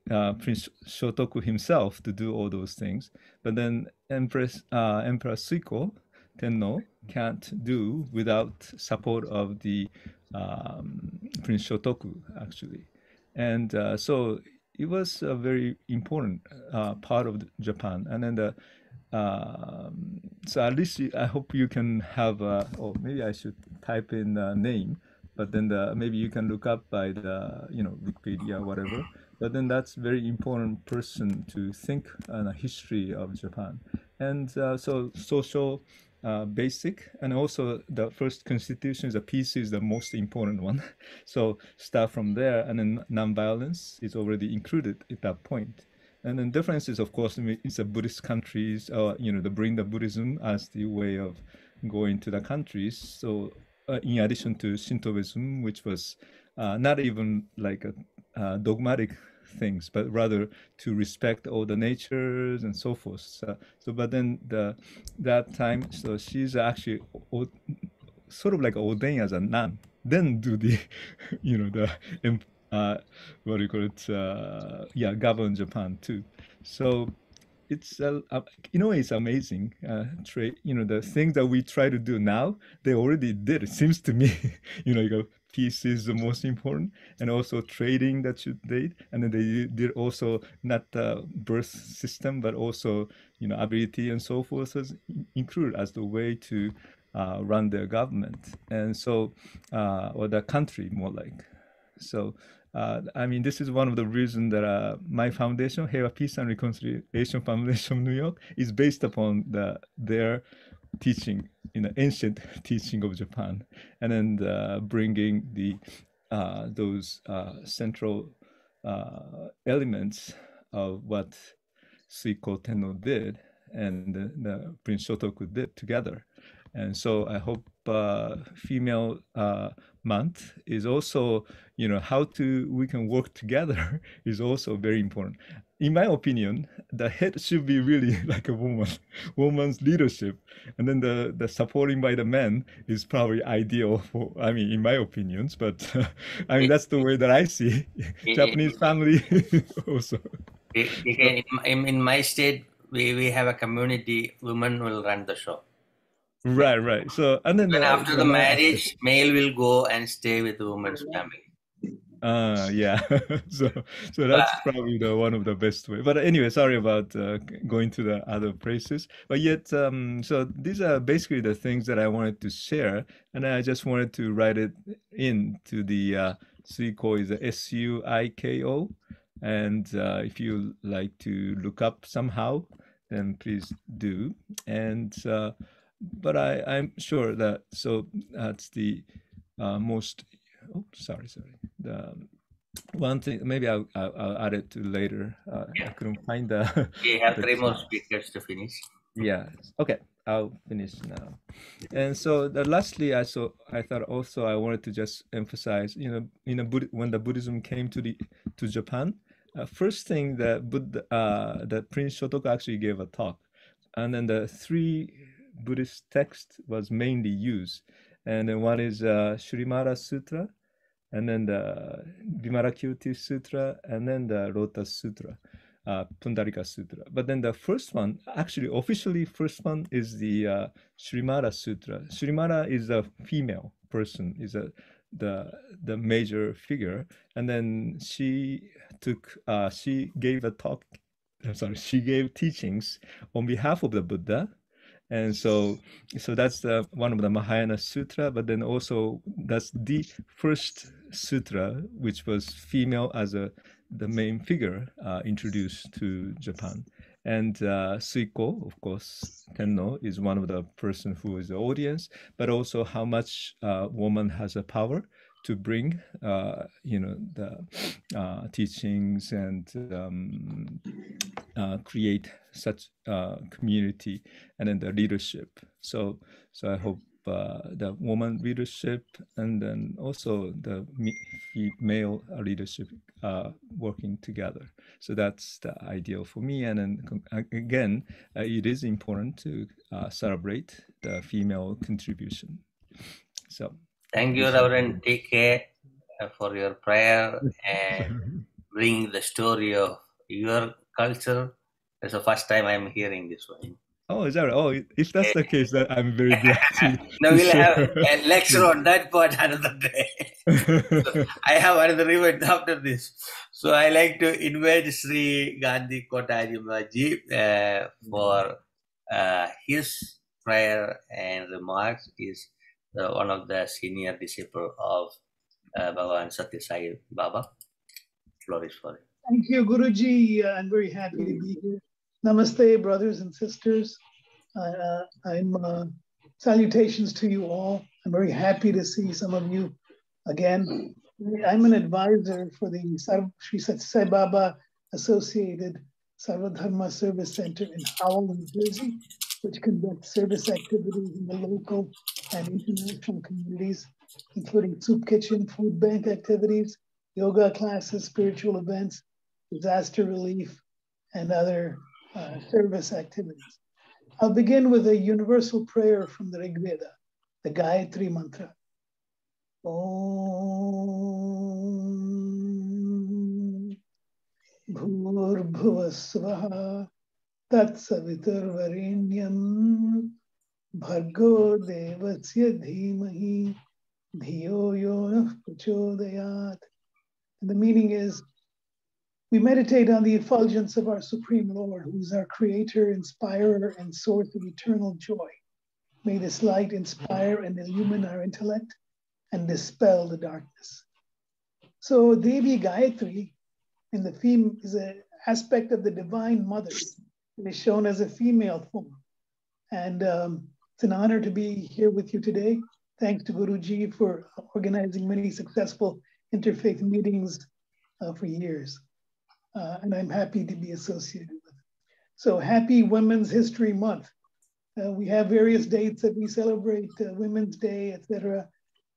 uh, Prince Shotoku himself to do all those things, but then Empress uh, Emperor Suiko Tenno can't do without support of the um, Prince Shotoku actually, and uh, so it was a very important uh, part of Japan. And then the um, so at least I hope you can have, uh, or maybe I should type in the name but then the maybe you can look up by the you know Wikipedia whatever. But then that's very important person to think on a history of Japan, and uh, so social. Uh, basic and also the first constitution is a peace is the most important one. So start from there and then non-violence is already included at that point. And then difference is of course it's a buddhist countries or uh, you know the bring the buddhism as the way of going to the countries. So uh, in addition to Shintoism, which was uh, not even like a uh, dogmatic things, but rather to respect all the natures and so forth. So, so but then the that time, so she's actually sort of like ordained as a nun, then do the, you know, the uh, what do you call it? Uh, yeah, govern Japan too. So it's uh, uh, a way it's amazing uh, trade you know the things that we try to do now they already did it seems to me you know you go peace is the most important and also trading that you did and then they did also not the birth system but also you know ability and so forth was included as the way to uh, run their government. And so uh, or the country more like. So uh, I mean, this is one of the reasons that uh, my foundation, Heiwa Peace and Reconciliation Foundation New York, is based upon the, their teaching, you know, ancient teaching of Japan, and then uh, bringing the uh, those uh, central uh, elements of what Suiko Tenno did and the, the Prince Shotoku did together. And so I hope uh, female month is also, you know, how to we can work together is also very important. In my opinion, the head should be really like a woman, woman's leadership, and then the the supporting by the men is probably ideal for. I mean, in my opinions, but uh, I mean that's the way that I see Japanese family also. In, in my state, we, we have a community. Women will run the show. Right, right. So and then and after the, the marriage, male will go and stay with the woman's family. Uh yeah. so so that's probably the one of the best way. But anyway, sorry about uh, going to the other places. But yet, um, so these are basically the things that I wanted to share, and I just wanted to write it in to the uh, Suiko is S U I K O And uh, if you like to look up somehow, then please do. And uh, but I, I'm sure that so that's the uh, most. Oh, sorry, sorry. The one thing maybe I'll, I'll, I'll add it to later. Uh, Yeah. I couldn't find the. We have the three more speakers to finish. Yeah. Okay. I'll finish now. And so the lastly, I so I thought also I wanted to just emphasize, you know, know, Bud- when the Buddhism came to the to Japan, uh, first thing that Buddha, uh, that Prince Shotoku actually gave a talk, and then the three Buddhist texts was mainly used, and then one is uh, Srimara Sutra, and then the Vimalakirti Sutra, and then the Lotus Sutra uh, Pundarika Sutra. But then the first one, actually officially first one is the uh, Sutra. Srimara is a female person, is a the the major figure, and then she took uh, she gave a talk. I'm sorry, she gave teachings on behalf of the Buddha, and so so that's the one of the Mahayana Sutra. But then also that's the first sutra which was female as a the main figure uh, introduced to Japan. And uh, Suiko, of course, Tenno is one of the person who is the audience, but also how much uh, woman has a power to bring, uh, you know, the uh, teachings and um, uh, create such uh, community and then the leadership. So, so I hope uh, the woman leadership and then also the female leadership uh, working together. So that's the ideal for me. And then again, it is important to celebrate the female contribution. So Thank you, Reverend TK, uh, for your prayer and bringing the story of your culture. It's the first time I'm hearing this one. oh, is that right? Oh, if that's the case, then I'm very glad to. Now we'll have a lecture on that part another day. I have another event after this. So I like to invite Sri Gandhi Kotajimaji uh, for uh, his prayer and remarks. Is one of the senior disciple of uh, Bhagavan Satya Sai Baba. Flourish for. Thank you, Guruji. Uh, I'm very happy to be here. Namaste, brothers and sisters. Uh, I'm uh, salutations to you all. I'm very happy to see some of you again. I'm an advisor for the Sri Sathya Sai Baba Associated Sarvadharma Service Center in Howell, New Jersey, which conduct service activities in the local and international communities, including soup kitchen, food bank activities, yoga classes, spiritual events, disaster relief, and other uh, service activities. I'll begin with a universal prayer from the Rig Veda, the Gayatri Mantra. Om Bhurbhuvasvaha Tatsaviturvarenyam Bhargo Devasya Dhimahi Dhiyo Yonah Prachodayat. And the meaning is we meditate on the effulgence of our Supreme Lord, who is our creator, inspirer, and source of eternal joy. May this light inspire and illumine our intellect and dispel the darkness. So, Devi Gayatri in the theme is an aspect of the Divine Mother. Is shown as a female form. And um, it's an honor to be here with you today. Thanks to Guruji for organizing many successful interfaith meetings uh, for years. Uh, and I'm happy to be associated with it. So happy Women's History Month. Uh, we have various dates that we celebrate, uh, Women's Day, etc.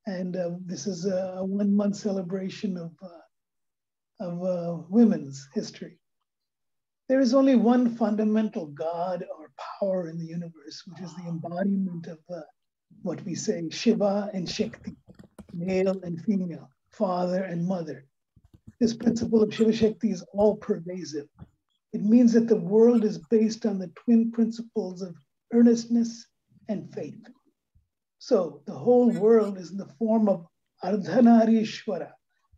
And uh, this is a, one month celebration of, uh, of women's history. There is only one fundamental God or power in the universe, which is the embodiment of uh, what we say Shiva and Shakti, male and female, father and mother. This principle of Shiva Shakti is all pervasive. It means that the world is based on the twin principles of earnestness and faith. So the whole world is in the form of Ardhanarishwara.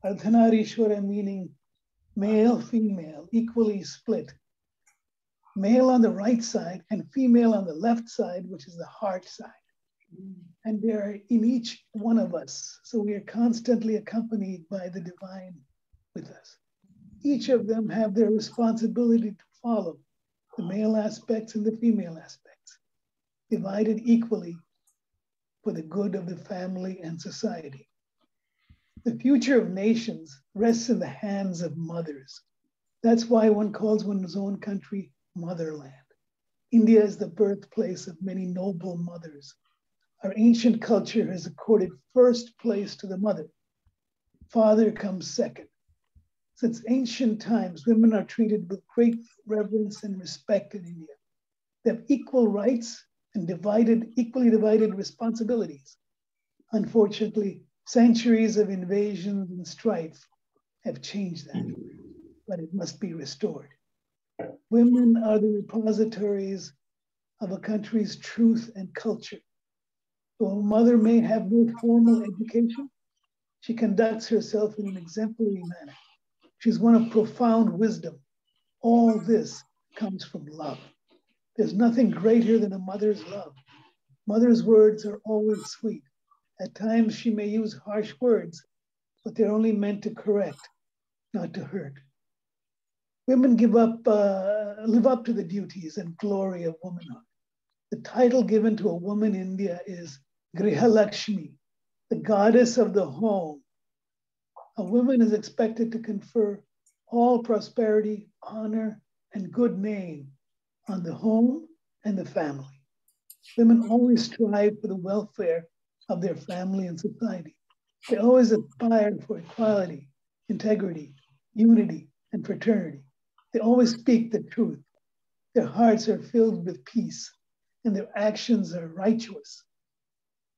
Ardhanarishwara meaning male, female, equally split. Male on the right side and female on the left side, which is the heart side. And they're in each one of us. So we are constantly accompanied by the divine with us. each of them have their responsibility to follow the male aspects and the female aspects, divided equally for the good of the family and society. The future of nations rests in the hands of mothers. That's why one calls one's own country motherland. India is the birthplace of many noble mothers. Our ancient culture has accorded first place to the mother. Father comes second. Since ancient times, women are treated with great reverence and respect in India. They have equal rights and divided, equally divided responsibilities. Unfortunately, centuries of invasion and strife have changed that, but it must be restored. Women are the repositories of a country's truth and culture. Though a mother may have no formal education, she conducts herself in an exemplary manner. She's one of profound wisdom. All this comes from love. There's nothing greater than a mother's love. Mother's words are always sweet. At times she may use harsh words, but they're only meant to correct, not to hurt. Women give up, uh, live up to the duties and glory of womanhood. The title given to a woman in India is Grihalakshmi, the goddess of the home, a woman is expected to confer all prosperity, honor, and good name on the home and the family. Women always strive for the welfare of their family and society. They always aspire for equality, integrity, unity, and fraternity. They always speak the truth. Their hearts are filled with peace, and their actions are righteous.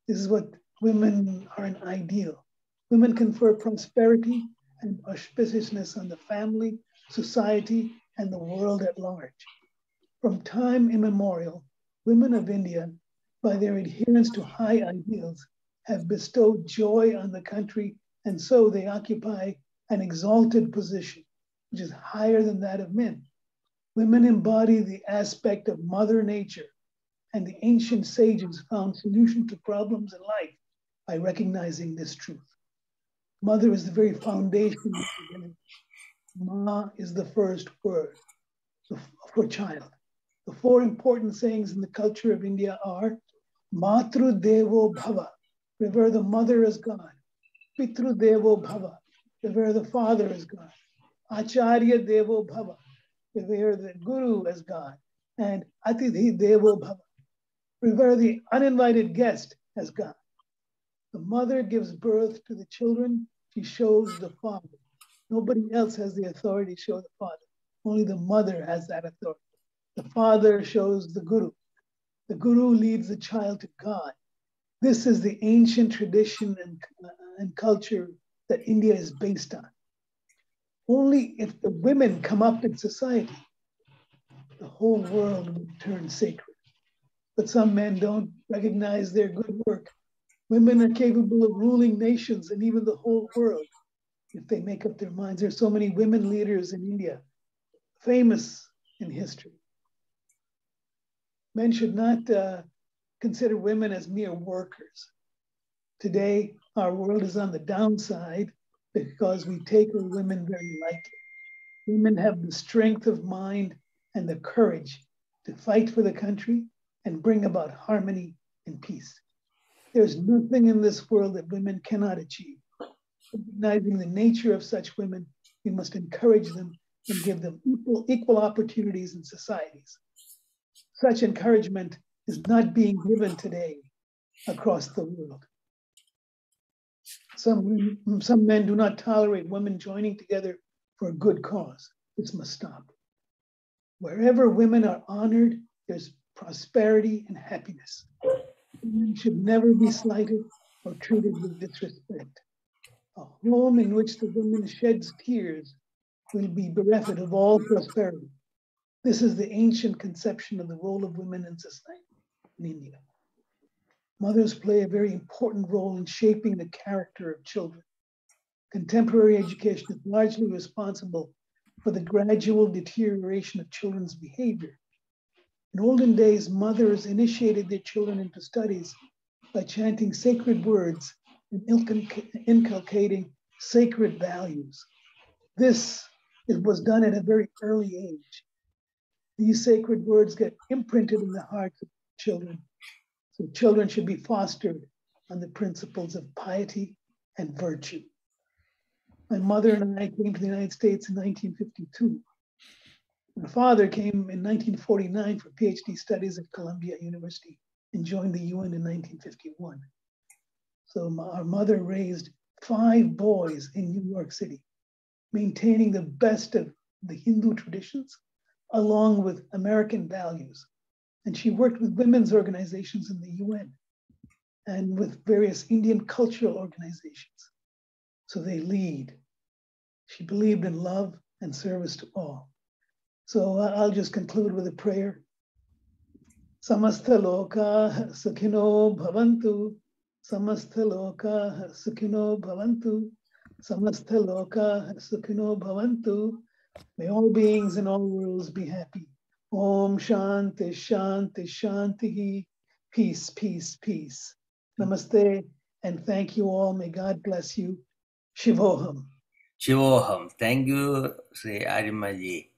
This is what women are an ideal. Women confer prosperity and auspiciousness on the family, society, and the world at large. From time immemorial, women of India, by their adherence to high ideals, have bestowed joy on the country, and so they occupy an exalted position, which is higher than that of men. Women embody the aspect of Mother Nature, and the ancient sages found solution to problems in life by recognizing this truth. Mother is the very foundation of Ma is the first word for child. The four important sayings in the culture of India are Matru Devo Bhava, revere the mother as God. Pitru Devo Bhava, revere the father as God. Acharya Devo Bhava, revere the guru as God. And Atithi Devo Bhava, revere the uninvited guest as God. The mother gives birth to the children she shows the father. Nobody else has the authority to show the father. Only the mother has that authority. The father shows the guru. The guru leads the child to God. This is the ancient tradition and, uh, and culture that India is based on. Only if the women come up in society, the whole world would turn sacred. But some men don't recognize their good work Women are capable of ruling nations and even the whole world if they make up their minds. There's so many women leaders in India, famous in history. Men should not uh, consider women as mere workers. Today, our world is on the downside because we take women very lightly. Women have the strength of mind and the courage to fight for the country and bring about harmony and peace. There's nothing in this world that women cannot achieve. Recognizing the nature of such women, we must encourage them and give them equal, equal opportunities in societies. Such encouragement is not being given today across the world. Some, some men do not tolerate women joining together for a good cause. This must stop. Wherever women are honored, there's prosperity and happiness. Women should never be slighted or treated with disrespect. A home in which the woman sheds tears will be bereft of all prosperity. This is the ancient conception of the role of women in society in India. Mothers play a very important role in shaping the character of children. Contemporary education is largely responsible for the gradual deterioration of children's behavior in olden days, mothers initiated their children into studies by chanting sacred words and inculcating sacred values. This it was done at a very early age. These sacred words get imprinted in the hearts of children. Children should be fostered on the principles of piety and virtue. My mother and I came to the United States in 1952. My father came in 1949 for PhD studies at Columbia University and joined the UN in 1951. So our mother raised five boys in New York City, maintaining the best of the Hindu traditions along with American values. And she worked with women's organizations in the UN and with various Indian cultural organizations. So they lead. She believed in love and service to all. So I'll just conclude with a prayer. Samastha loka sukhino bhavantu. Samastha loka sukhino bhavantu. Samastha loka sukhino bhavantu. May all beings in all worlds be happy. Om Shanti Shanti Shanti. Peace, peace, peace. Namaste and thank you all. May God bless you. Shivoham. Shivoham. Thank you, Sri Arimaji.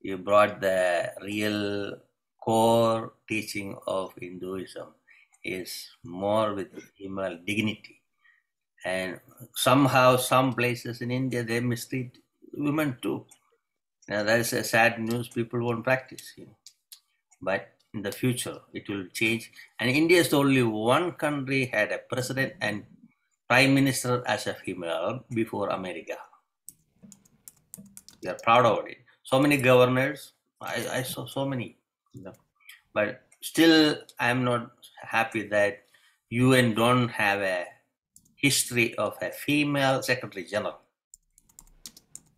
You brought the real core teaching of Hinduism is more with female dignity. And somehow, some places in India, they mistreat women too. Now, that is a sad news people won't practice. You know. But in the future, it will change. And India is only one country had a president and prime minister as a female before America. We are proud of it so many governors. I, I saw so many, you know, but still I'm not happy that UN don't have a history of a female secretary general.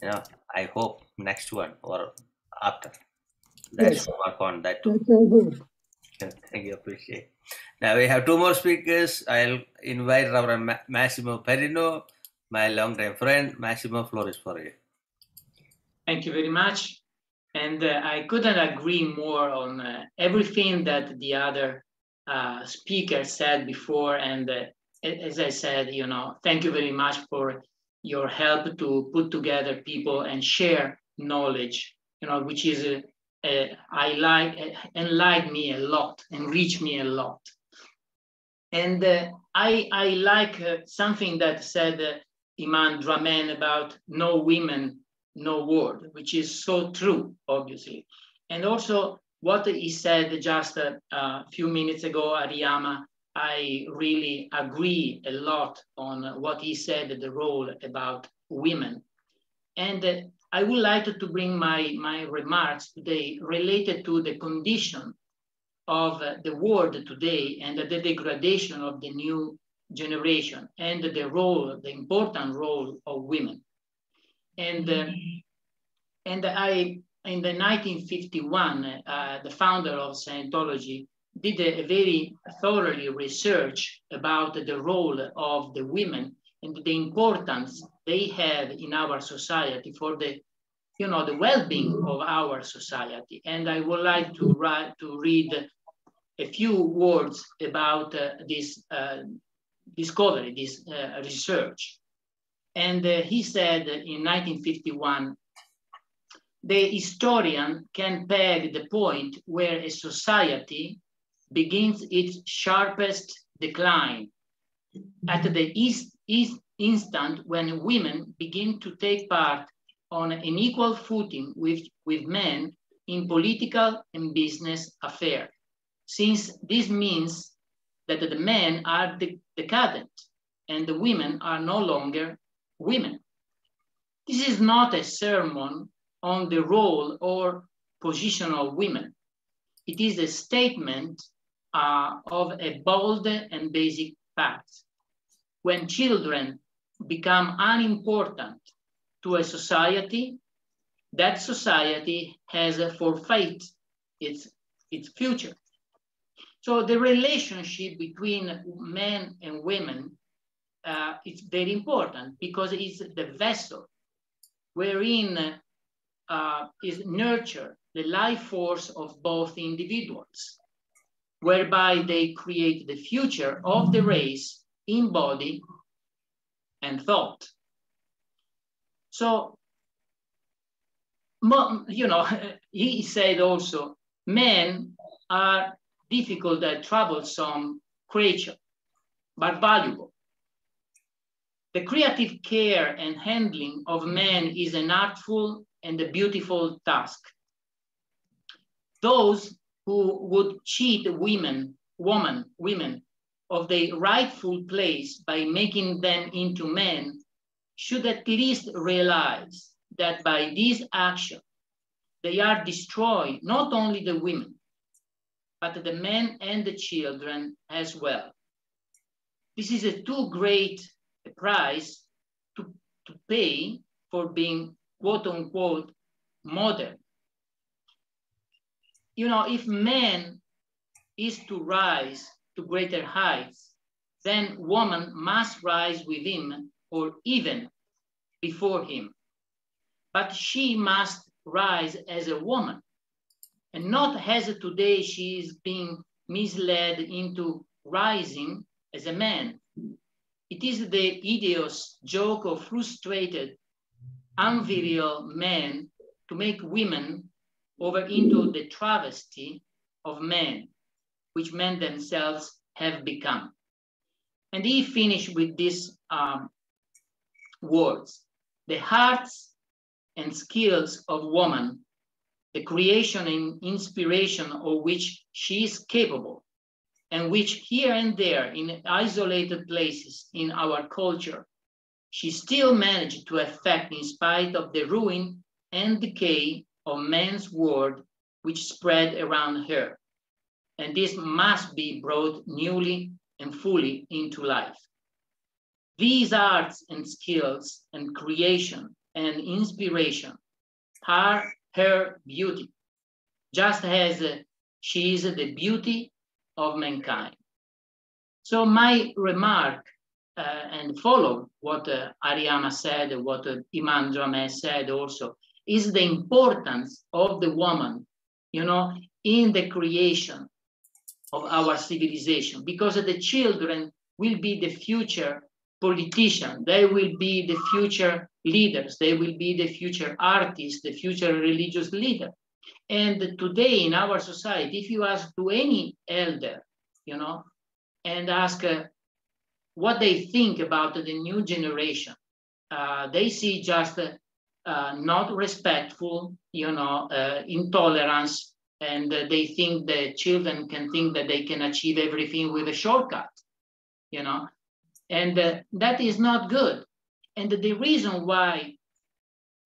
You know, I hope next one or after. Let's yes. work on that. Thank you, appreciate. Now we have two more speakers. I'll invite Reverend Massimo Perino, my longtime friend. Massimo, floor is for you. Thank you very much. And uh, I couldn't agree more on uh, everything that the other uh, speaker said before. And uh, as I said, you know, thank you very much for your help to put together people and share knowledge, you know, which is, uh, uh, I like, enlighten me a lot, enrich me a lot. And I, I like something that said Imam Drammeh about no women no world, which is so true, obviously. And also what he said just a, a few minutes ago, Ariyama, I really agree a lot on what he said, the role about women. And uh, I would like to bring my, my remarks today related to the condition of uh, the world today and the degradation of the new generation and the role, the important role of women. And, uh, and I, in the 1951, uh, the founder of Scientology did a, a very thoroughly research about the role of the women and the importance they have in our society for the you know the well-being of our society. And i would like to write to read a few words about uh, this uh, discovery this uh, research. And uh, he said in 1951, the historian can peg the point where a society begins its sharpest decline. At the east, east instant when women begin to take part on an equal footing with, with men in political and business affairs, since this means that the men are the decadent and the women are no longer women. This is not a sermon on the role or position of women. It is a statement uh, of a bold and basic fact. When children become unimportant to a society, that society has forfeit its, its future. So the relationship between men and women uh, it's very important because it's the vessel wherein uh, is nurture the life force of both individuals, whereby they create the future of the race in body and thought. So you know, he said also, men are difficult and troublesome creature, but valuable. The creative care and handling of men is an artful and a beautiful task. Those who would cheat women, woman, women of their rightful place by making them into men should at least realize that by this action, they are destroying not only the women, but the men and the children as well. This is a too great a price to, to pay for being quote unquote modern. You know, if man is to rise to greater heights, then woman must rise with him or even before him. But she must rise as a woman and not as today she is being misled into rising as a man. It is the idios joke of frustrated, unvirile men to make women over into the travesty of men, which men themselves have become. And he finished with these um, words The hearts and skills of woman, the creation and inspiration of which she is capable, and which here and there in isolated places in our culture, she still managed to effect in spite of the ruin and decay of man's world which spread around her. And this must be brought newly and fully into life. These arts and skills and creation and inspiration are her beauty, just as she is the beauty of mankind. So my remark uh, and follow what uh, Ariama said, what uh, Iman Drammeh said also, is the importance of the woman, you know, in the creation of our civilization, because the children will be the future politicians, they will be the future leaders, they will be the future artists, the future religious leader. And today in our society, if you ask to any elder, you know, and ask uh, what they think about the new generation, uh, they see just uh, uh not respectful, you know, uh, intolerance, and uh, they think the children can think that they can achieve everything with a shortcut, you know, and that is not good. And the reason why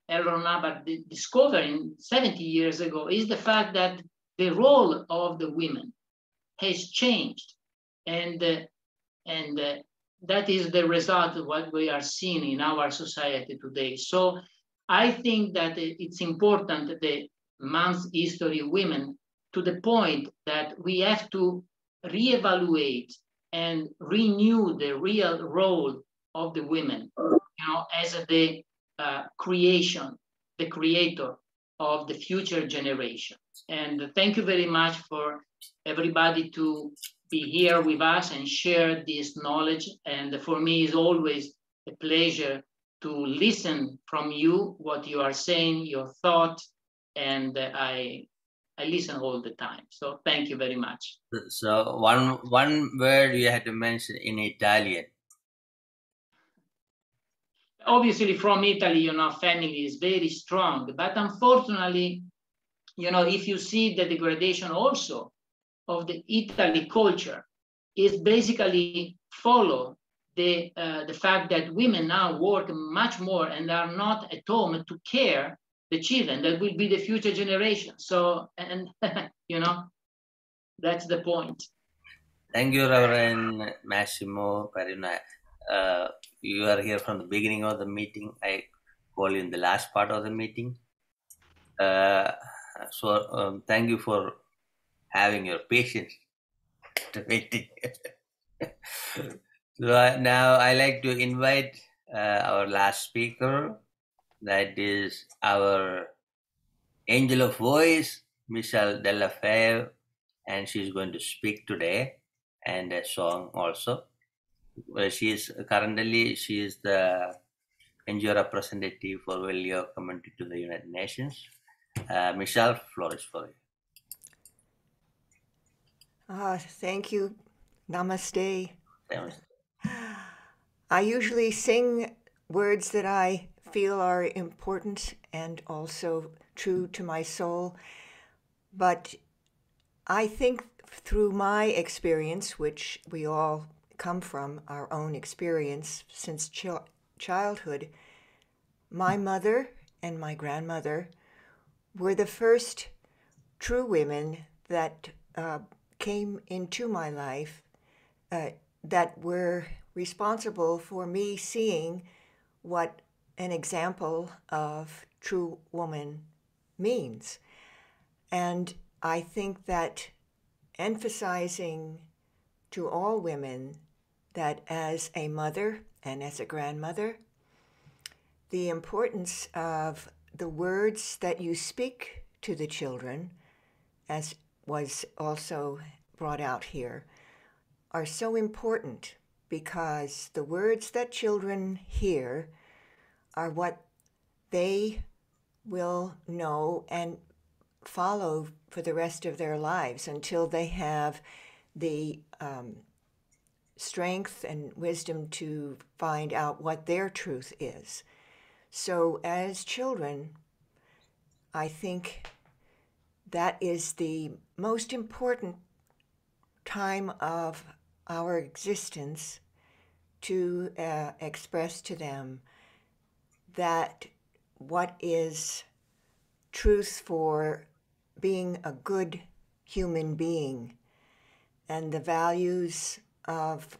L. Ron Hubbard discovered 70 years ago is the fact that the role of the women has changed. And, uh, and uh, that is the result of what we are seeing in our society today. So I think that it's important the month history women to the point that we have to reevaluate and renew the real role of the women, you know, as the uh, creation, the creator of the future generation. And thank you very much for everybody to be here with us and share this knowledge. And for me, it's always a pleasure to listen from you, what you are saying, your thought, and I I listen all the time. So thank you very much. So one one word you had to mention in Italian obviously from Italy, you know, family is very strong. But unfortunately, you know, if you see the degradation also of the Italy culture, is basically follow the uh, the fact that women now work much more and are not at home to care the children that will be the future generation. So and you know, that's the point. Thank you, Reverend Massimo Perina. Uh, you are here from the beginning of the meeting. I call you in the last part of the meeting. Uh, so um, thank you for having your patience to waiting. so uh, now I like to invite uh, our last speaker. That is our angel of voice, Michelle Della Fave, and she's going to speak today and a song also she is currently she is the NGO representative for Value community to the United Nations. Uh, Michelle, floor is for you. Uh, thank you. Namaste. Namaste. I usually sing words that I feel are important and also true to my soul. But I think through my experience, which we all come from our own experience since ch- childhood, my mother and my grandmother were the first true women that uh, came into my life uh, that were responsible for me seeing what an example of true woman means. And I think that emphasizing to all women that as a mother and as a grandmother, the importance of the words that you speak to the children, as was also brought out here, are so important because the words that children hear are what they will know and follow for the rest of their lives until they have the um, strength and wisdom to find out what their truth is. So, as children, I think that is the most important time of our existence to uh, express to them that what is truth for being a good human being and the values of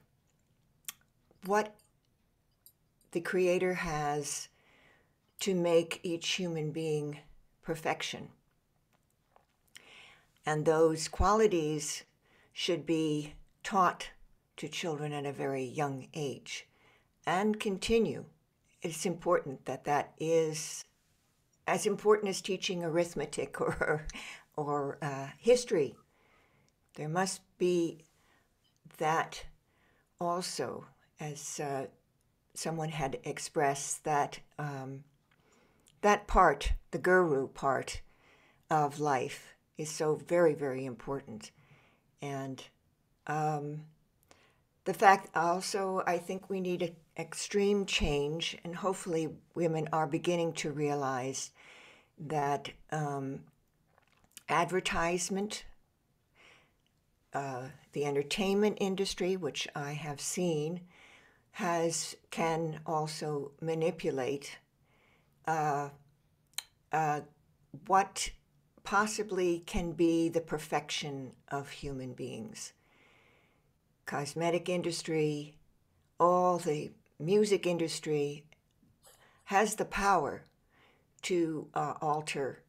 what the Creator has to make each human being perfection. And those qualities should be taught to children at a very young age and continue. It's important that that is as important as teaching arithmetic or, or uh, history. There must be that also, as uh, someone had expressed, that um, that part, the guru part of life, is so very, very important. And um, the fact also, I think we need an extreme change, and hopefully, women are beginning to realize that um, advertisement, uh, the entertainment industry, which I have seen, has can also manipulate uh, uh, what possibly can be the perfection of human beings. Cosmetic industry, all the music industry has the power to uh, alter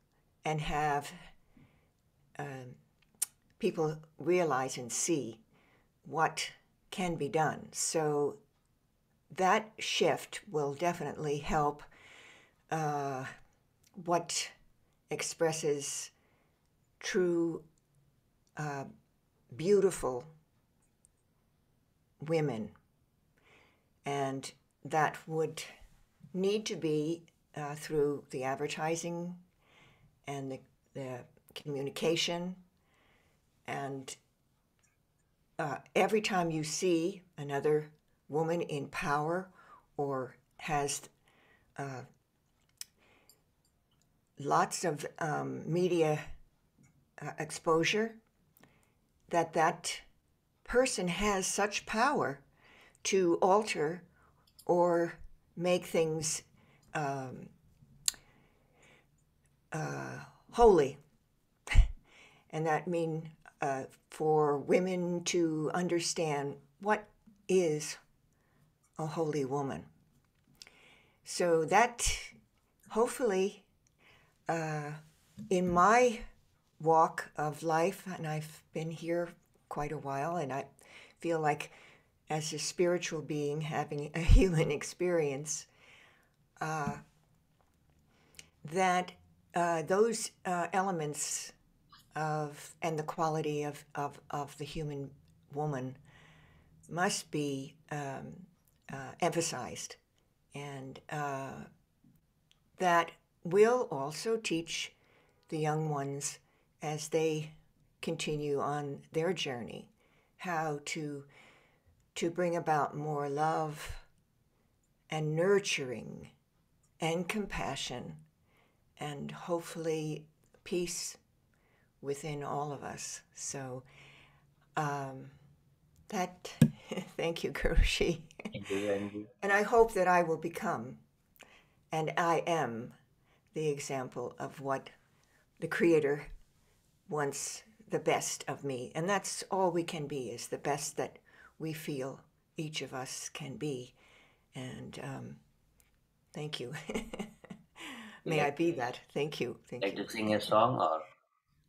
and have um, people realize and see what can be done. So that shift will definitely help uh, what expresses true, uh, beautiful women. And that would need to be uh, through the advertising and the, the communication. And uh, every time you see another woman in power or has uh, lots of um, media uh, exposure, that that person has such power to alter or make things um, uh, holy. and that mean uh, for women to understand what is a holy woman. So that hopefully uh, in my walk of life, and I've been here quite a while, and I feel like as a spiritual being having a human experience, uh, that uh, those uh, elements of and the quality of, of, of the human woman must be um, uh, emphasized, and uh, that will also teach the young ones as they continue on their journey, how to to bring about more love and nurturing and compassion and hopefully peace within all of us. So um, that, thank you, Guruji. Thank you, thank you. And I hope that I will become, and I am, the example of what the Creator wants the best of me. And that's all we can be, is the best that we feel each of us can be. And um, thank you. May I be that. Thank you. Thank Like you. to sing a song or?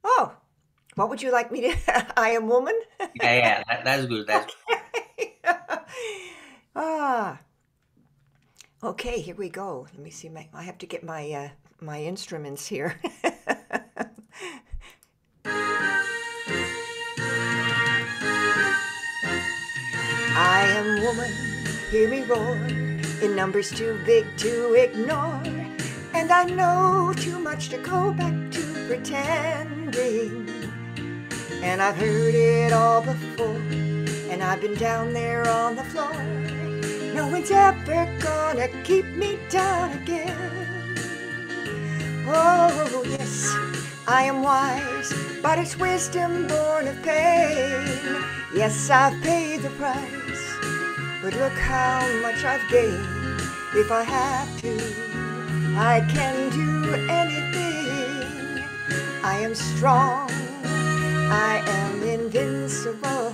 Oh, what would you like me to? I am woman? Yeah, yeah, that, that's good. That's ah. Okay, here we go. Let me see my I have to get my uh, my instruments here. Woman, hear me roar, in numbers too big to ignore. And I know too much to go back to pretending. And I've heard it all before, and I've been down there on the floor. No one's ever gonna keep me down again. Oh, yes, I am wise, but it's wisdom born of pain. Yes, I've paid the price, but look how much I've gained. If I have to, I can do anything. I am strong, I am invincible,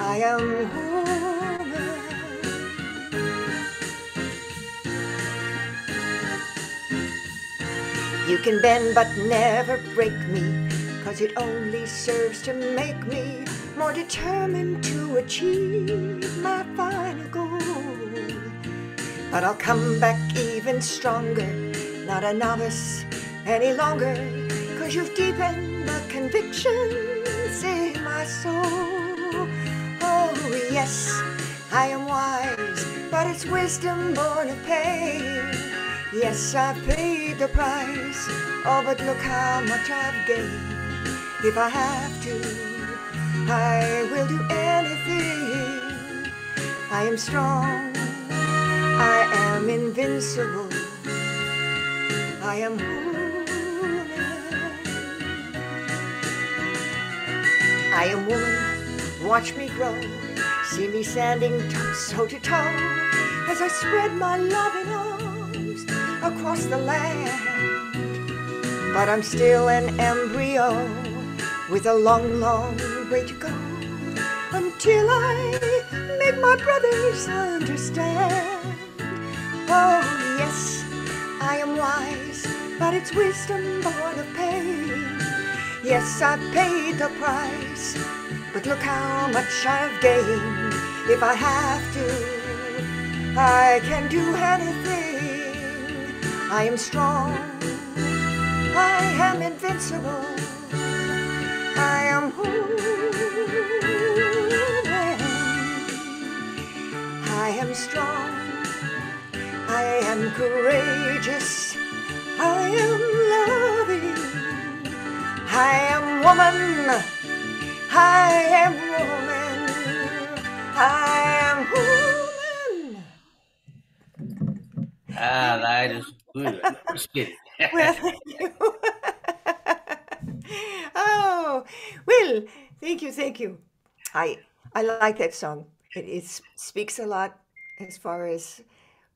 I am woman. You can bend but never break me, cause it only serves to make me more determined to achieve my final goal. But I'll come back even stronger, not a novice any longer, cause you've deepened the convictions in my soul. Oh, yes, I am wise, but it's wisdom born of pain. Yes, I've paid the price. Oh, but look how much I've gained. If I have to, I will do anything. I am strong. I am invincible. I am woman. I am woman. Watch me grow. See me standing toe to toe as I spread my loving arms across the land. But I'm still an embryo with a long, long way to go until I make my brothers understand. Oh, yes, I am wise, but it's wisdom born of pain. Yes, I paid the price, but look how much I've gained. If I have to, I can do anything. I am strong. I am invincible. I am woman. I am strong. I am courageous. I am loving. I am woman. I am woman. I am woman. ah, that is good. Well, thank you. oh, well, thank you, thank you. I I like that song. It, it speaks a lot as far as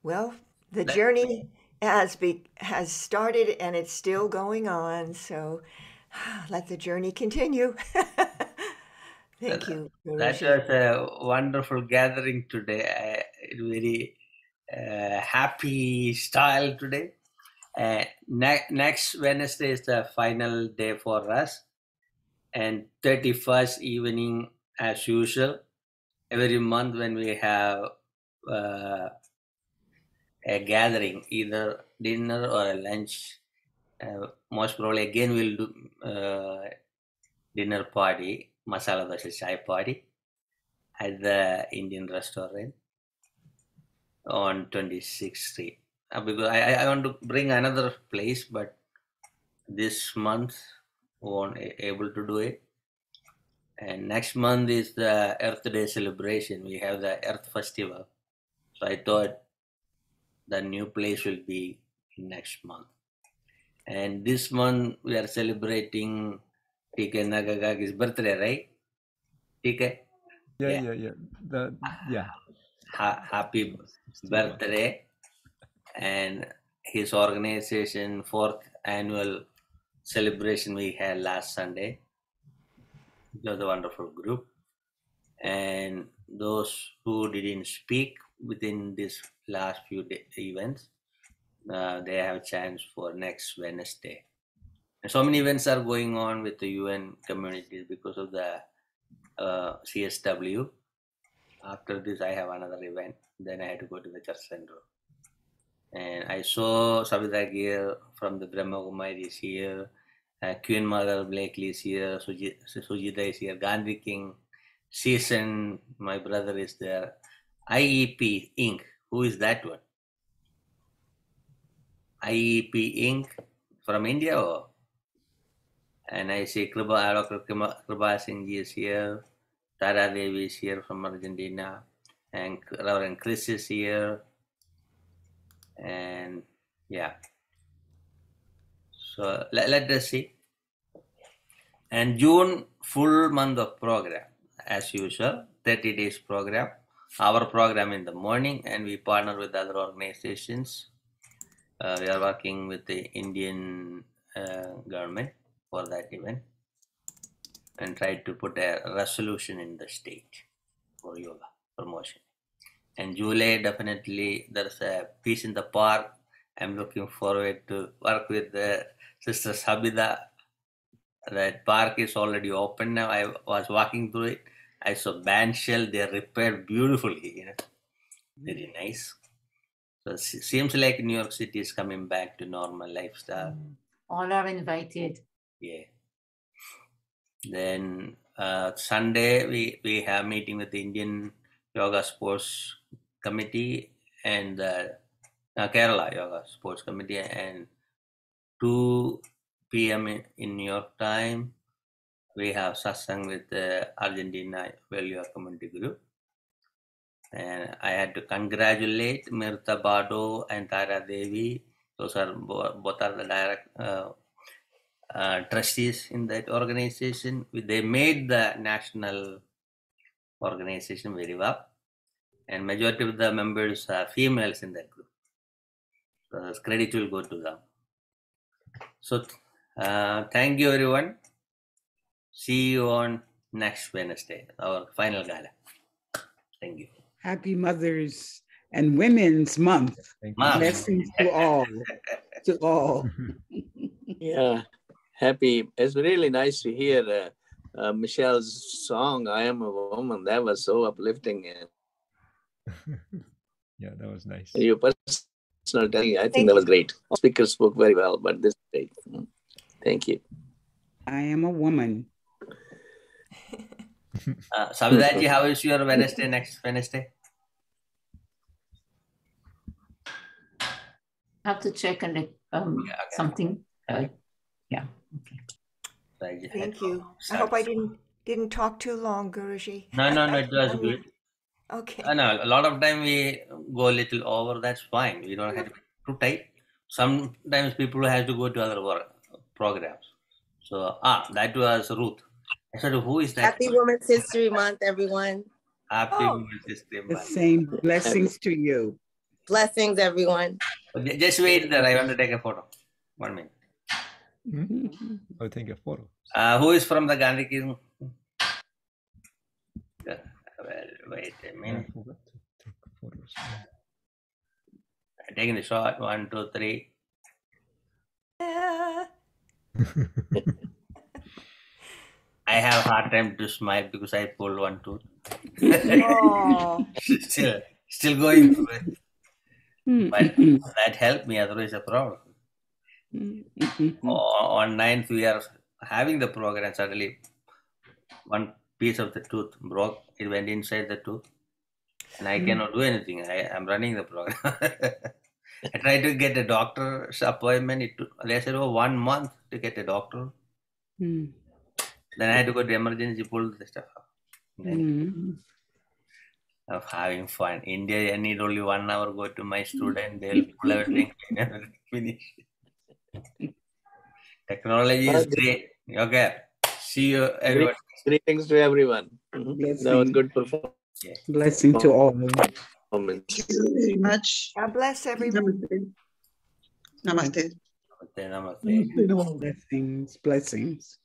well, the journey has be has started and it's still going on. So let the journey continue. thank you. That was a wonderful gathering today. Uh, very uh, happy style today. Uh, ne- next Wednesday is the final day for us, and 31st evening, as usual, every month when we have uh, a gathering, either dinner or a lunch. Uh, most probably, again, we'll do uh, dinner party, masala dosa chai party at the Indian restaurant on 26th Street. Uh, because I, I want to bring another place, but this month won't able to do it. And next month is the Earth Day celebration. We have the Earth Festival. So I thought the new place will be next month. And this month we are celebrating TK Nakagaki's birthday, right? TK? Yeah, yeah, yeah. yeah. The, yeah. Ha- happy birthday. And his organization fourth annual celebration we had last Sunday. It was a wonderful group. And those who didn't speak within this last few day, events, uh, they have a chance for next Wednesday. And so many events are going on with the UN communities because of the uh, CSW. After this, I have another event. Then I had to go to the church center. And I saw Savita Gill from the Brahma Kumari is here. Uh, Queen Mother Blakely is here. Sujita is here. Gandhi King. Season, my brother is there. IEP Inc. Who is that one? IEP Inc. from India or? And I see Kriba, Dr. Kriba Singh is here. Tara Devi is here from Argentina. And Reverend Chris is here. And yeah. So let, let us see. And June, full month of program as usual, 30 days program. Our program in the morning, and we partner with other organizations. Uh, we are working with the Indian uh, government for that event and try to put a resolution in the state for yoga promotion. And July, definitely, there's a peace in the park. I'm looking forward to work with the Sister Sabida. That park is already open now. I was walking through it. I saw band shell. They repaired beautifully. You know, very nice. So it seems like New York City is coming back to normal lifestyle. All are invited. Yeah. Then uh, Sunday we we have meeting with the Indian Yoga Sports Committee and the uh, Kerala Yoga Sports Committee and 2 p.m. in, New York time we have satsang with the Argentina Value Community Group. And I had to congratulate Mirta Bado and Tara Devi. Those are both are the direct uh, uh, trustees in that organization. They made the national organization very well, and majority of the members are females in that group. So credit will go to them. So uh, thank you everyone. See you on next Wednesday, our final gala. Thank you. Happy Mothers and Women's Month. Blessings to all. to all. yeah, happy. It's really nice to hear uh, uh, Michelle's song, I Am a Woman. That was so uplifting. yeah, that was nice. Your personal telling, I think Thank that was great. Speaker spoke very well, but this great. Thank you. I am a woman. uh, Savidaji, how is your Wednesday next Wednesday? I have to check on the, um, yeah, okay. something. Uh, yeah. Okay. Thank you. I hope I didn't didn't talk too long, Guruji. No, no, no, it was good. Okay. Uh, no, a lot of time we go a little over. That's fine. We don't have to be too tight. Sometimes people have to go to other work programs. So ah, that was Ruth. I said, who is that? Happy Women's History Month, everyone. Happy oh. Women's History Month. The same blessings to you. Blessings, everyone. Just wait there. I want to take a photo. One minute. Mm-hmm. I'll take a photo. Uh, who is from the Gandhi King? Well, wait a minute. I forgot to take photos. I'm taking the shot. One, two, three. I have a hard time to smile because I pulled one tooth. still, still going through it. but that helped me, otherwise a problem. on 9th, we are having the program. Suddenly, one piece of the tooth broke. It went inside the tooth. And I cannot do anything. I am running the program. I tried to get a doctor's appointment. It took, they said, oh, one month to get a doctor. Mm. Then I had to go to emergency, pull the stuff up. Then Mm. of having fun. India, I need only one hour. Go to my student, they'll pull everything, finish. Technology is great. Okay. See you, everyone. Greetings to everyone. Mhm. That was good performance. Blessing to all. Performance. Thank you very much. God bless everyone. Namaste. Namaste, namaste. Blessings, blessings.